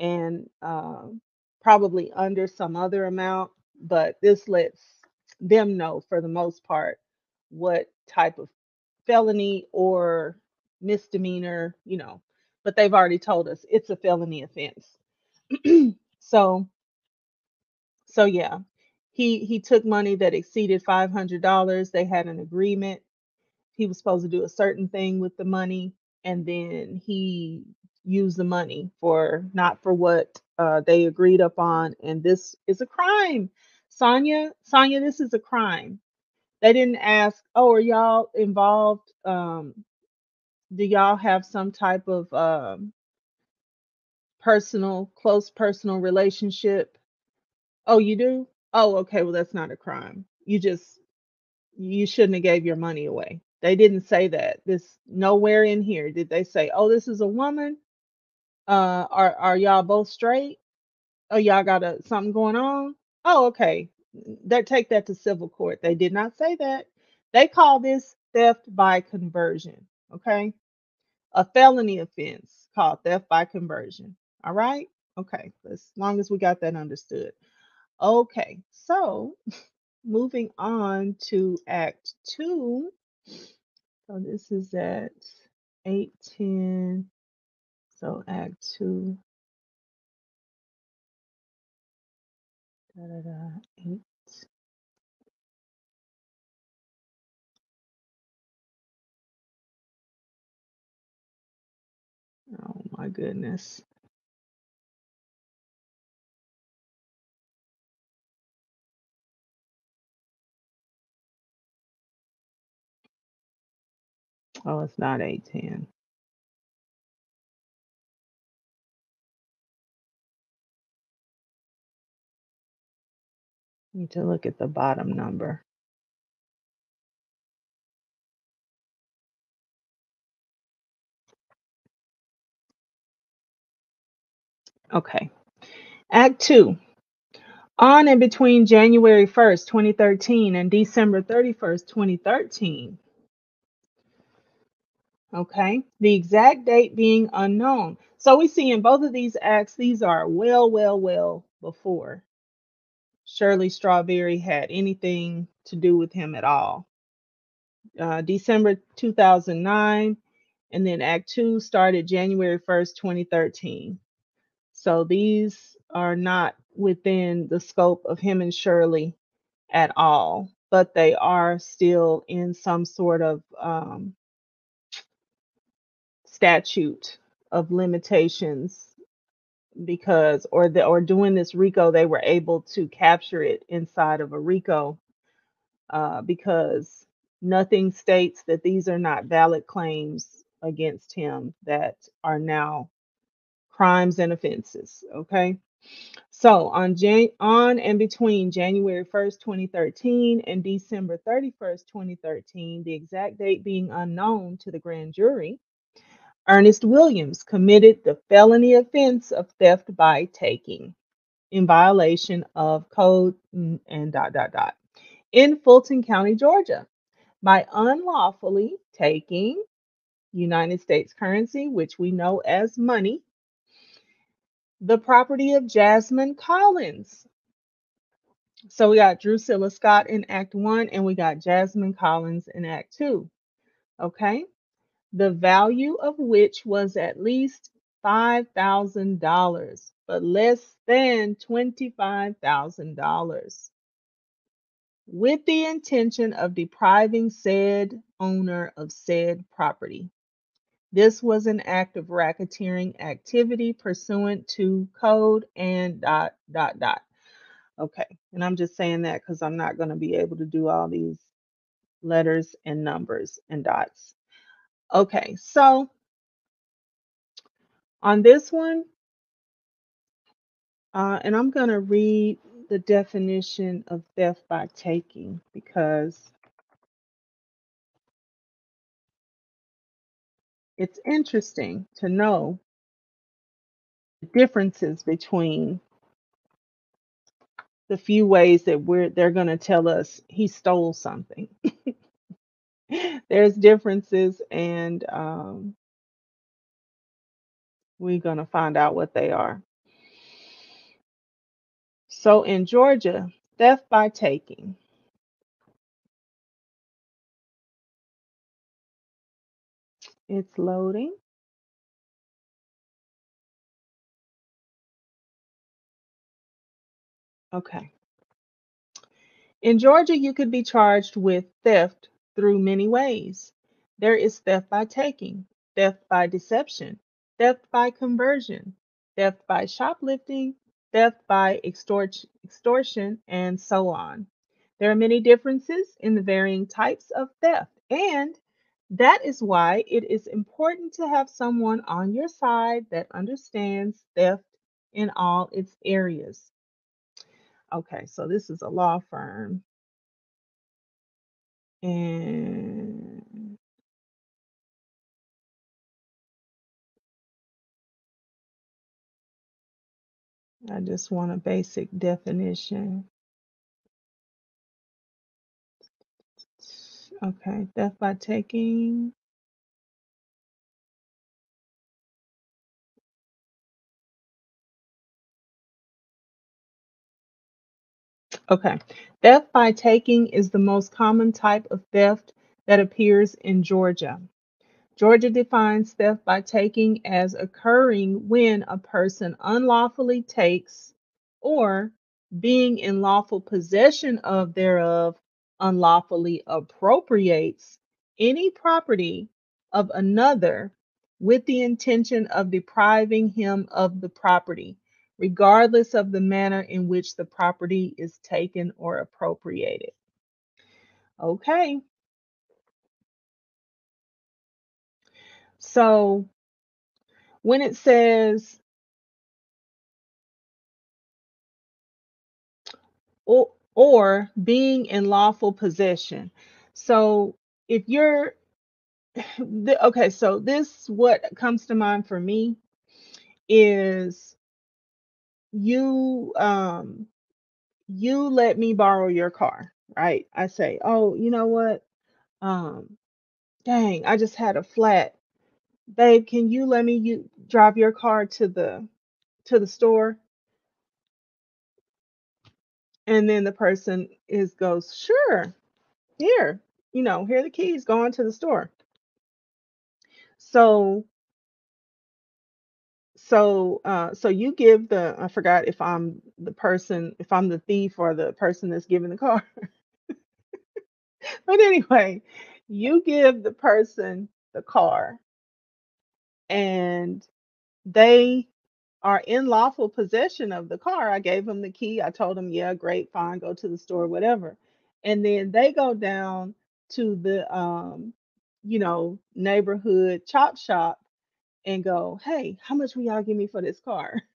and uh, probably under some other amount, but this lets them know for the most part what type of felony or misdemeanor, you know, but they've already told us it's a felony offense. <clears throat> so so yeah, he he took money that exceeded $500. They had an agreement. He was supposed to do a certain thing with the money and then he used the money for not for what uh, they agreed upon and this is a crime. Sonia, Sonia, this is a crime. They didn't ask, "Oh, are y'all involved um do y'all have some type of um, personal, close personal relationship? Oh, you do? Oh, okay. Well, that's not a crime. You just you shouldn't have gave your money away. They didn't say that. This nowhere in here did they say, "Oh, this is a woman." Uh, are are y'all both straight? Oh, y'all got a something going on? Oh, okay. That take that to civil court. They did not say that. They call this theft by conversion. Okay a felony offense called theft by conversion. All right? Okay, as long as we got that understood. Okay, so <laughs> moving on to Act 2. So this is at 810. So Act 2. Da, da, da, 8. Oh my goodness. Oh, it's not 810. Need to look at the bottom number. Okay. Act 2. On and between January 1st, 2013 and December 31st, 2013. Okay. The exact date being unknown. So we see in both of these acts, these are well, well, well before Shirley Strawberry had anything to do with him at all. Uh, December 2009, and then Act 2 started January 1st, 2013. So these are not within the scope of him and Shirley at all, but they are still in some sort of um, statute of limitations because or the or doing this RICO they were able to capture it inside of a RICO uh, because nothing states that these are not valid claims against him that are now crimes and offenses. Okay. So on Jan- on and between January 1st, 2013 and December 31st, 2013, the exact date being unknown to the grand jury, Ernest Williams committed the felony offense of theft by taking in violation of code and dot dot dot in Fulton County, Georgia, by unlawfully taking United States currency, which we know as money, the property of Jasmine Collins. So we got Drusilla Scott in Act 1 and we got Jasmine Collins in Act 2. Okay? The value of which was at least $5,000, but less than $25,000 with the intention of depriving said owner of said property. This was an act of racketeering activity pursuant to code and dot dot dot. Okay, and I'm just saying that because I'm not going to be able to do all these letters and numbers and dots. Okay, so on this one, uh, and I'm going to read the definition of theft by taking because it's interesting to know the differences between the few ways that we're they're going to tell us he stole something. <laughs> <laughs> There's differences, and um, we're going to find out what they are. So in Georgia, theft by taking. It's loading. Okay. In Georgia, you could be charged with theft through many ways. There is theft by taking, theft by deception, theft by conversion, theft by shoplifting, theft by extortion, and so on. There are many differences in the varying types of theft, and that is why it is important to have someone on your side that understands theft in all its areas. Okay, so this is a law firm. And I just want a basic definition. Okay, theft by taking. Okay, theft by taking is the most common type of theft that appears in Georgia. Georgia defines theft by taking as occurring when a person unlawfully takes or being in lawful possession of thereof unlawfully appropriates any property of another with the intention of depriving him of the property, regardless of the manner in which the property is taken or appropriated. Okay. So when it says or, or being in lawful possession. So if you're <sighs> okay, so this what comes to mind for me is you um you let me borrow your car, right? I say, "Oh, you know what? Um dang, I just had a flat. Babe, can you let me you drive your car to the to the store?" And then the person is goes, "Sure. Here. You know, here are the keys Go on to the store." So so uh so you give the I forgot if I'm the person if I'm the thief or the person that's giving the car. <laughs> But anyway, you give the person the car and they are in lawful possession of the car. I gave them the key. I told them, yeah, great, fine, go to the store, whatever. And then they go down to the um, you know, neighborhood chop shop and go, "Hey, how much will y'all give me for this car?" <laughs>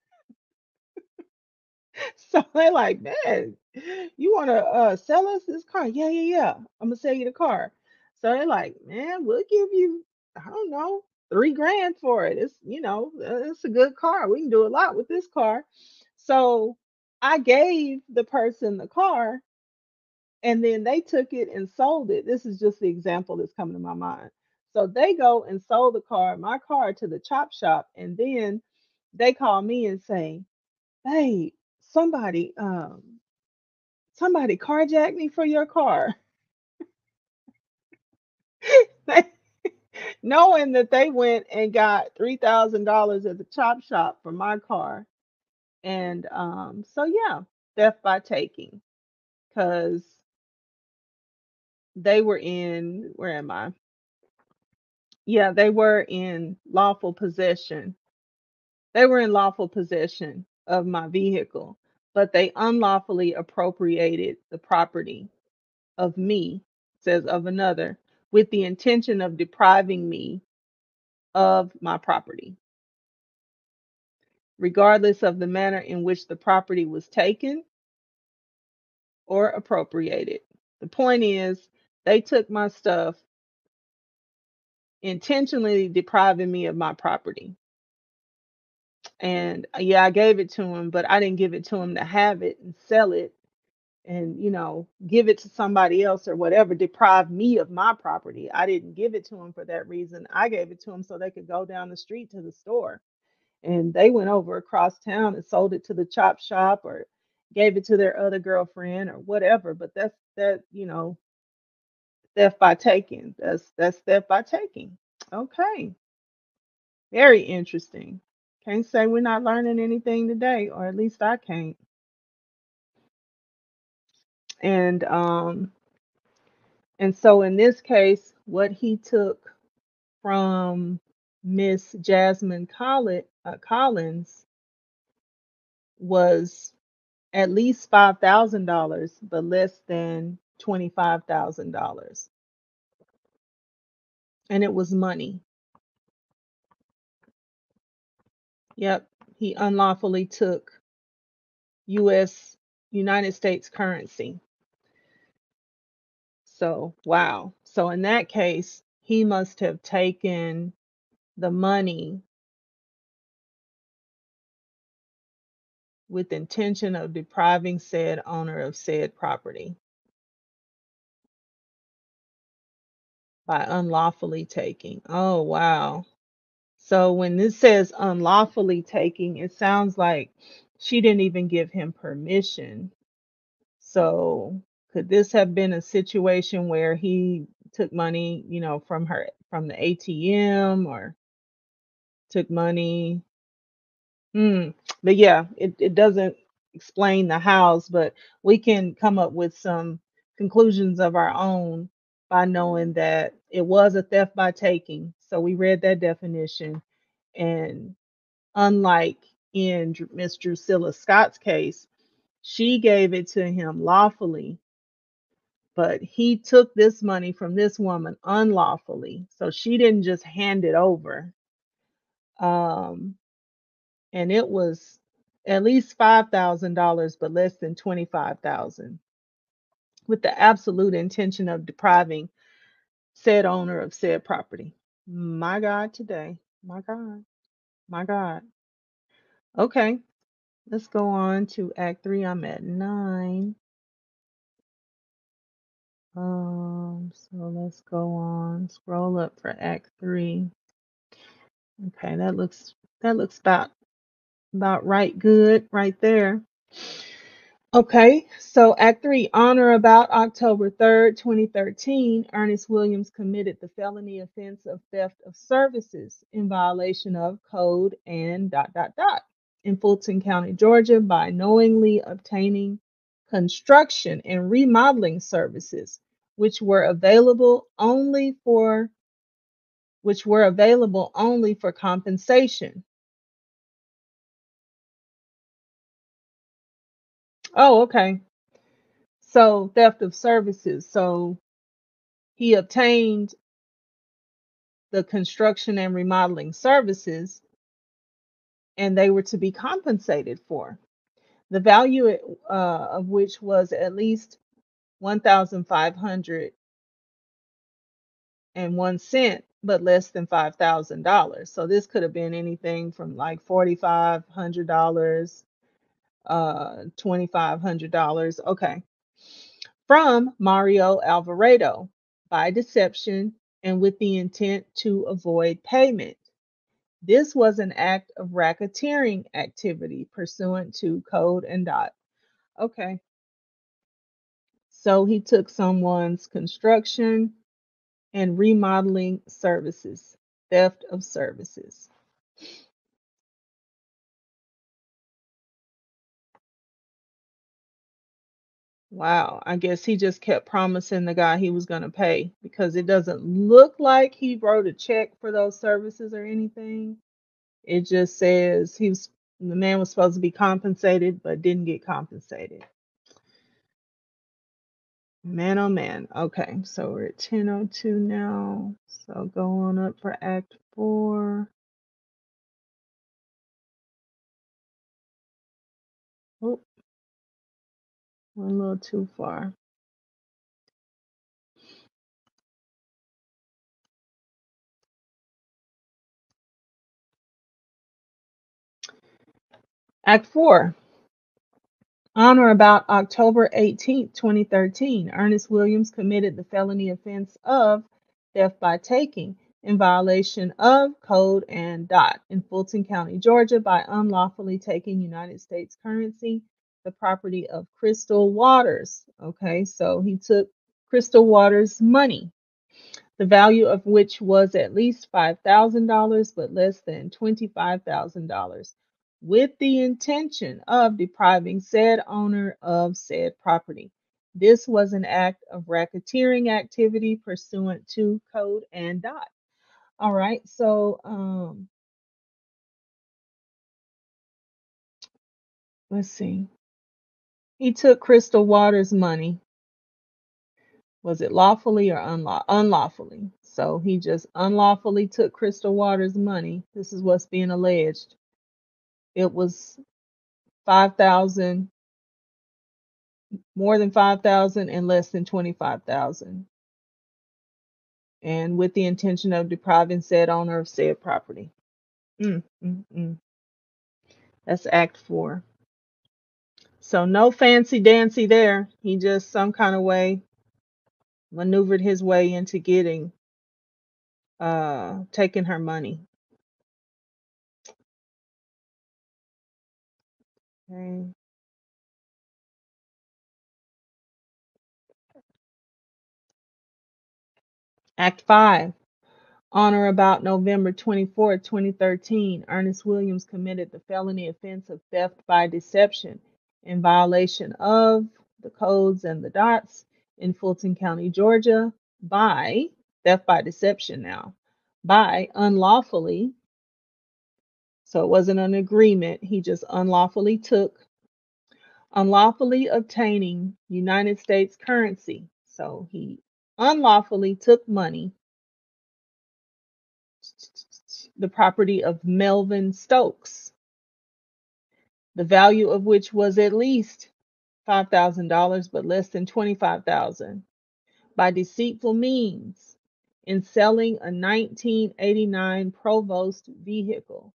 So they're like, "Man, you wanna uh sell us this car? Yeah, yeah, yeah. I'm gonna sell you the car." So they're like, "Man, we'll give you, I don't know, three grand for it. It's, you know, uh, it's a good car. We can do a lot with this car." So I gave the person the car and then they took it and sold it. This is just the example that's coming to my mind. So they go and sold the car, my car, to the chop shop, and then they call me and say, "Hey, somebody, um, somebody carjacked me for your car." <laughs> Knowing that they went and got three thousand dollars at the chop shop for my car, and um, so yeah, theft by taking, because they were in where am I? Yeah, they were in lawful possession. They were in lawful possession of my vehicle, but they unlawfully appropriated the property of me, says of another, with the intention of depriving me of my property, regardless of the manner in which the property was taken or appropriated. The point is, they took my stuff, intentionally depriving me of my property. And uh, yeah, I gave it to him, but I didn't give it to him to have it and sell it and, you know, give it to somebody else or whatever, deprive me of my property. I didn't give it to him for that reason. I gave it to him so they could go down the street to the store. And they went over across town and sold it to the chop shop or gave it to their other girlfriend or whatever. But that's that, you know, theft by taking. That's that's theft by taking. Okay. Very interesting. Can't say we're not learning anything today, or at least I can't. And um and so in this case, what he took from Miss Jasmine uh, Collins was at least five thousand dollars, but less than twenty five thousand dollars, and it was money. Yep, he unlawfully took U.S. United States currency. So, wow. So, in that case, he must have taken the money with intention of depriving said owner of said property by unlawfully taking. Oh, wow. So, when this says unlawfully taking, it sounds like she didn't even give him permission. So, could this have been a situation where he took money, you know, from her from the ATM or took money Mm, but yeah, it, it doesn't explain the hows, but we can come up with some conclusions of our own by knowing that it was a theft by taking. So we read that definition. And unlike in Miss Drusilla Scott's case, she gave it to him lawfully, but he took this money from this woman unlawfully. So she didn't just hand it over. Um, and it was at least $5,000 but less than 25,000 with the absolute intention of depriving said owner of said property. My God today. My God. My God. Okay, let's go on to Act 3. I'm at 9. Um so let's go on. Scroll up for Act 3. Okay, that looks that looks about about right good right there. Okay, so Act 3, on or about October 3rd, 2013, Ernest Williams committed the felony offense of theft of services in violation of code and dot dot dot in Fulton County, Georgia by knowingly obtaining construction and remodeling services which were available only for which were available only for compensation. Oh, okay. So theft of services. So he obtained the construction and remodeling services, and they were to be compensated for. The value uh, of which was at least one thousand five hundred and one cent, but less than five thousand dollars. So this could have been anything from like forty five hundred dollars, uh, twenty five hundred dollars. Okay, from Mario Alvarado by deception and with the intent to avoid payment. This was an act of racketeering activity pursuant to code and dot. Okay. So he took someone's construction and remodeling services, theft of services. Wow, I guess he just kept promising the guy he was going to pay because it doesn't look like he wrote a check for those services or anything. It just says he was the man was supposed to be compensated but didn't get compensated. Man oh man. Okay, so we're at 1002 now. So go on up for Act 4. Oh, went a little too far. Act 4. On or about October 18, 2013, Ernest Williams committed the felony offense of theft by taking in violation of code and dot in Fulton County, Georgia, by unlawfully taking United States currency, the property of Crystal Waters. Okay, so he took Crystal Waters' money, the value of which was at least $5,000 but less than $25,000 with the intention of depriving said owner of said property. This was an act of racketeering activity pursuant to code and dot. All right, so um, let's see. He took Crystal Waters' money. Was it lawfully or unlaw- unlawfully? So he just unlawfully took Crystal Waters' money. This is what's being alleged. It was 5,000, more than 5,000 and less than 25,000. And with the intention of depriving said owner of said property. Mm, mm, mm. That's Act 4. So no fancy dancy there. He just some kind of way maneuvered his way into getting uh taking her money. Okay. Act 5. On or about November 24, 2013, Ernest Williams committed the felony offense of theft by deception in violation of the codes and the dots in Fulton County, Georgia, by theft by deception now, by unlawfully. So it wasn't an agreement. He just unlawfully took, unlawfully obtaining United States currency. So he unlawfully took money, the property of Melvin Stokes, the value of which was at least $5,000 but less than $25,000, by deceitful means in selling a 1989 Provost vehicle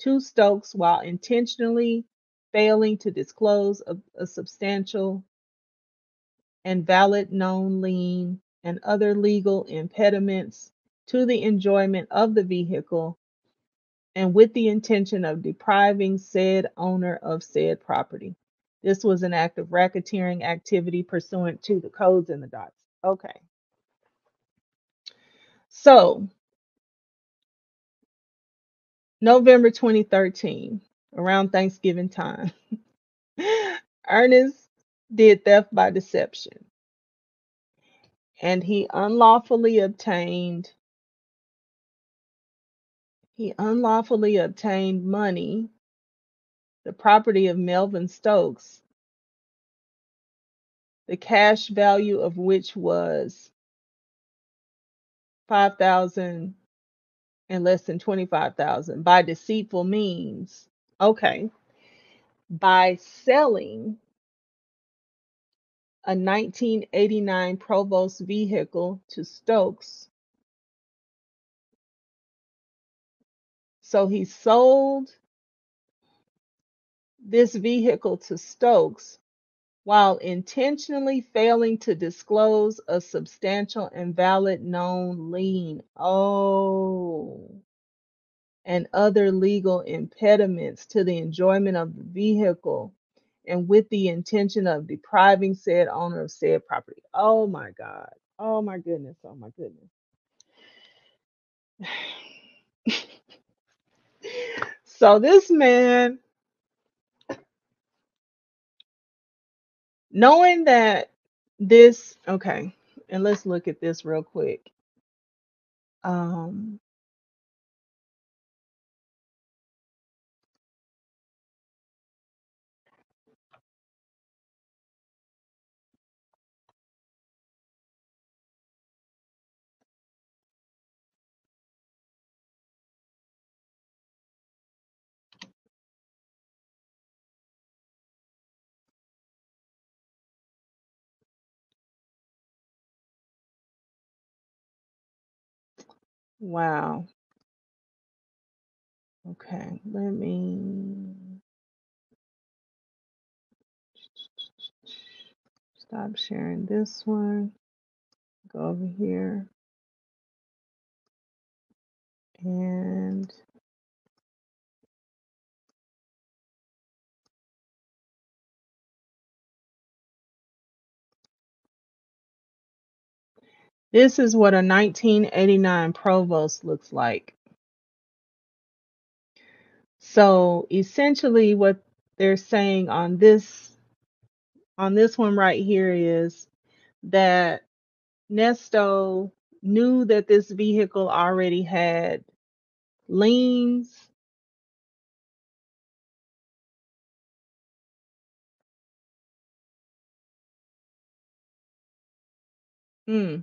to Stokes while intentionally failing to disclose a, a substantial and valid known lien and other legal impediments to the enjoyment of the vehicle and with the intention of depriving said owner of said property. This was an act of racketeering activity pursuant to the codes and the dots. Okay. So, November 2013, around Thanksgiving time, <laughs> Ernest did theft by deception. And he unlawfully obtained he unlawfully obtained money, the property of Melvin Stokes, the cash value of which was 5,000 and less than 25,000 by deceitful means. Okay. By selling a 1989 Provost vehicle to Stokes. So he sold this vehicle to Stokes while intentionally failing to disclose a substantial and valid known lien. Oh, and other legal impediments to the enjoyment of the vehicle, and with the intention of depriving said owner of said property. Oh my God. Oh my goodness. Oh my goodness. <sighs> <sighs> so this man, knowing that this, okay, and let's look at this real quick. Um, wow. Okay, let me stop sharing this one. Go over here and this is what a 1989 Provost looks like. So essentially what they're saying on this on this one right here is that Nesto knew that this vehicle already had liens. Hmm.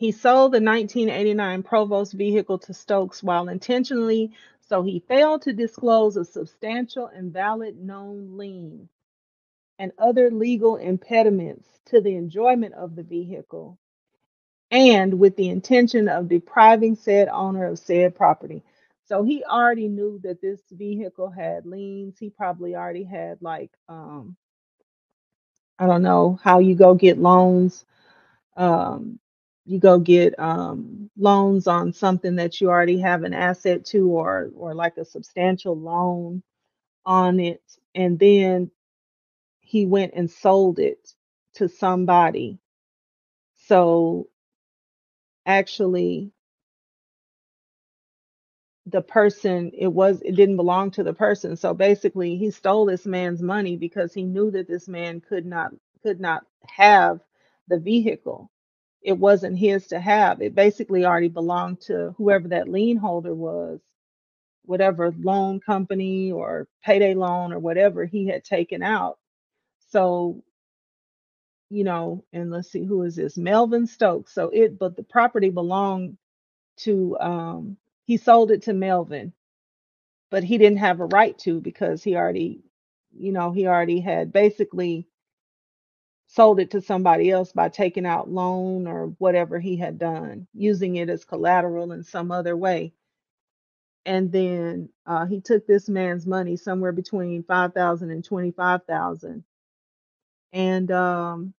He sold the 1989 Provost vehicle to Stokes while intentionally, so he failed to disclose a substantial and valid known lien and other legal impediments to the enjoyment of the vehicle, and with the intention of depriving said owner of said property. So he already knew that this vehicle had liens. He probably already had like um I don't know how you go get loans. Um you go get um loans on something that you already have an asset to or or like a substantial loan on it and then he went and sold it to somebody. So actually the person it was it didn't belong to the person. So basically he stole this man's money because he knew that this man could not could not have the vehicle. It wasn't his to have. It basically already belonged to whoever that lien holder was, whatever loan company or payday loan or whatever he had taken out. So you know, and let's see who is this? Melvin Stokes. So it but the property belonged to um he sold it to Melvin, but he didn't have a right to because he already, you know, he already had basically sold it to somebody else by taking out loan or whatever he had done, using it as collateral in some other way. And then uh, he took this man's money somewhere between five thousand and twenty-five thousand, and 25,000 and um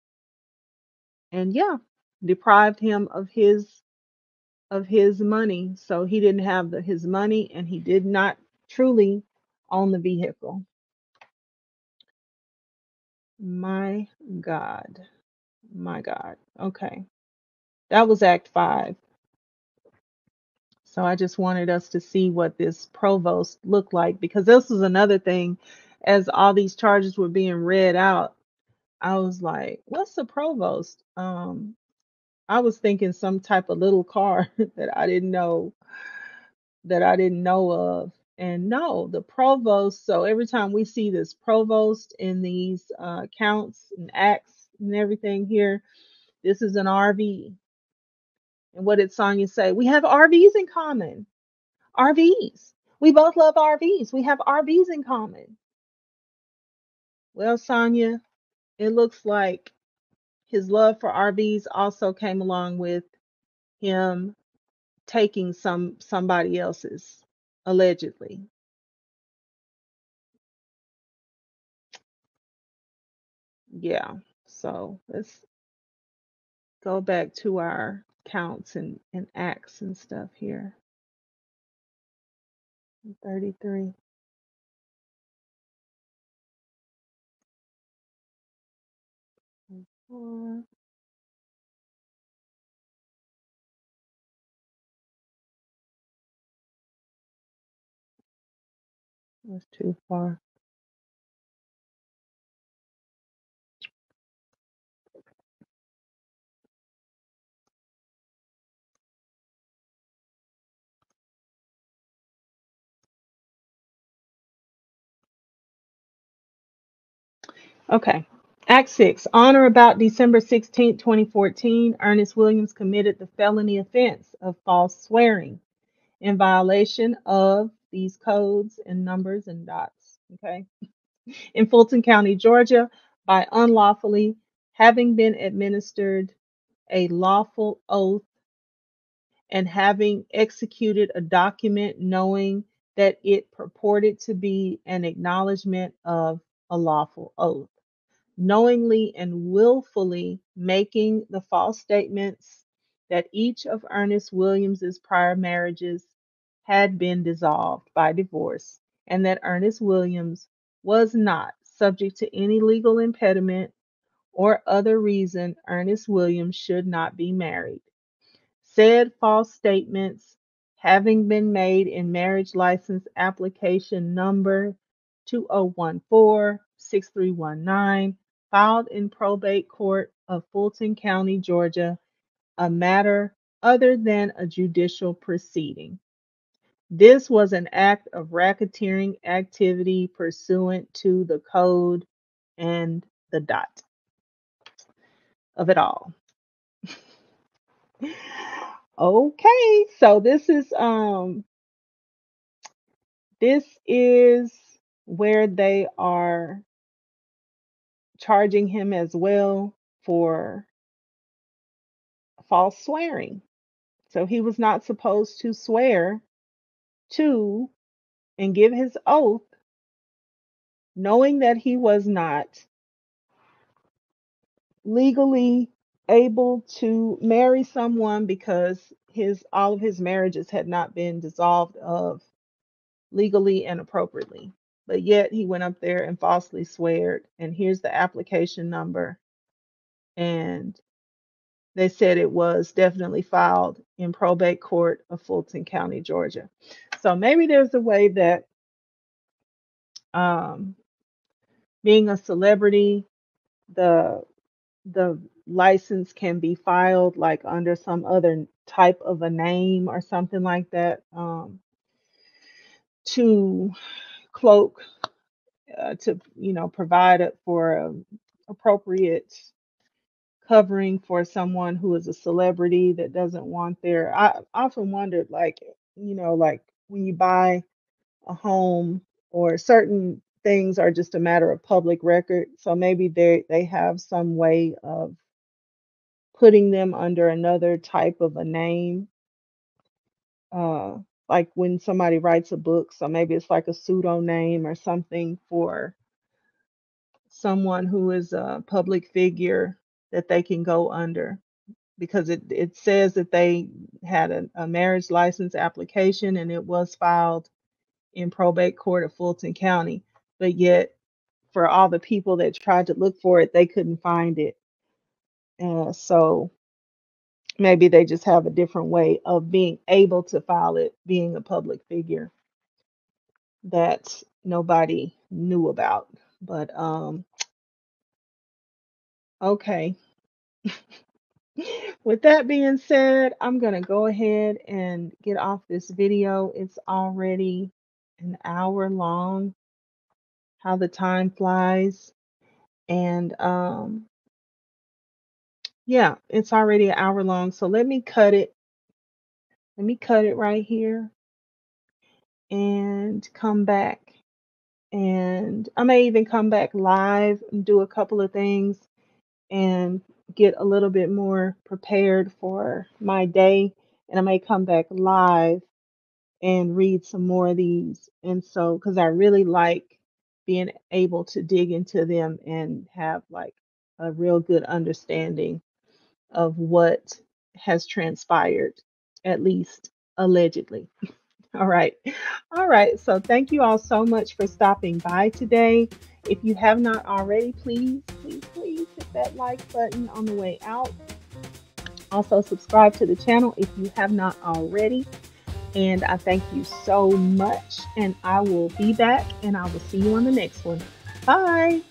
and yeah, deprived him of his of his money. So he didn't have the, his money and he did not truly own the vehicle. My God. My God. Okay. That was Act 5. So I just wanted us to see what this provost looked like because this was another thing as all these charges were being read out. I was like, what's the provost? Um I was thinking some type of little car <laughs> that I didn't know that I didn't know of. And no, the provost. So every time we see this provost in these uh, counts and acts and everything here, this is an RV. And what did Sonia say? We have RVs in common. RVs. We both love RVs. We have RVs in common. Well, Sonia, it looks like his love for RVs also came along with him taking some somebody else's allegedly. Yeah. So let's go back to our counts and, and acts and stuff here. 33. Four. That's too far. Okay. Act 6. On or about December 16, 2014, Ernest Williams committed the felony offense of false swearing in violation of these codes and numbers and dots. Okay. In Fulton County, Georgia, by unlawfully having been administered a lawful oath and having executed a document knowing that it purported to be an acknowledgement of a lawful oath, knowingly and willfully making the false statements that each of Ernest Williams's prior marriages had been dissolved by divorce and that Ernest Williams was not subject to any legal impediment or other reason Ernest Williams should not be married. Said false statements having been made in marriage license application number 2014-6319 filed in probate court of Fulton County, Georgia, a matter other than a judicial proceeding. This was an act of racketeering activity pursuant to the code and the dot of it all. <laughs> okay, so this is um this is where they are charging him as well for false swearing. So he was not supposed to swear to and give his oath knowing that he was not legally able to marry someone because his all of his marriages had not been dissolved of legally and appropriately. But yet he went up there and falsely sweared. And here's the application number. And they said it was definitely filed in probate court of Fulton County, Georgia. So maybe there's a way that um, being a celebrity, the the license can be filed like under some other type of a name or something like that um, to cloak uh, to you know provide it for um, appropriate covering for someone who is a celebrity that doesn't want their I often wondered like you know like when you buy a home or certain things are just a matter of public record so maybe they they have some way of putting them under another type of a name. Uh like when somebody writes a book so maybe it's like a pseudo name or something for someone who is a public figure that they can go under because it, it says that they had a, a marriage license application and it was filed in probate court of Fulton County, but yet for all the people that tried to look for it, they couldn't find it. Uh, so maybe they just have a different way of being able to file it, being a public figure that nobody knew about. But um, okay. <laughs> With that being said, I'm going to go ahead and get off this video. It's already an hour long, how the time flies. And um, yeah, it's already an hour long. So let me cut it Let me cut it right here and come back. And I may even come back live and do a couple of things and get a little bit more prepared for my day. And I may come back live and read some more of these. And so, because I really like being able to dig into them and have like a real good understanding of what has transpired, at least allegedly. All right. All right. So, thank you all so much for stopping by today. If you have not already, please, please, please hit that like button on the way out. Also, subscribe to the channel if you have not already. And I thank you so much. And I will be back and I will see you on the next one. Bye.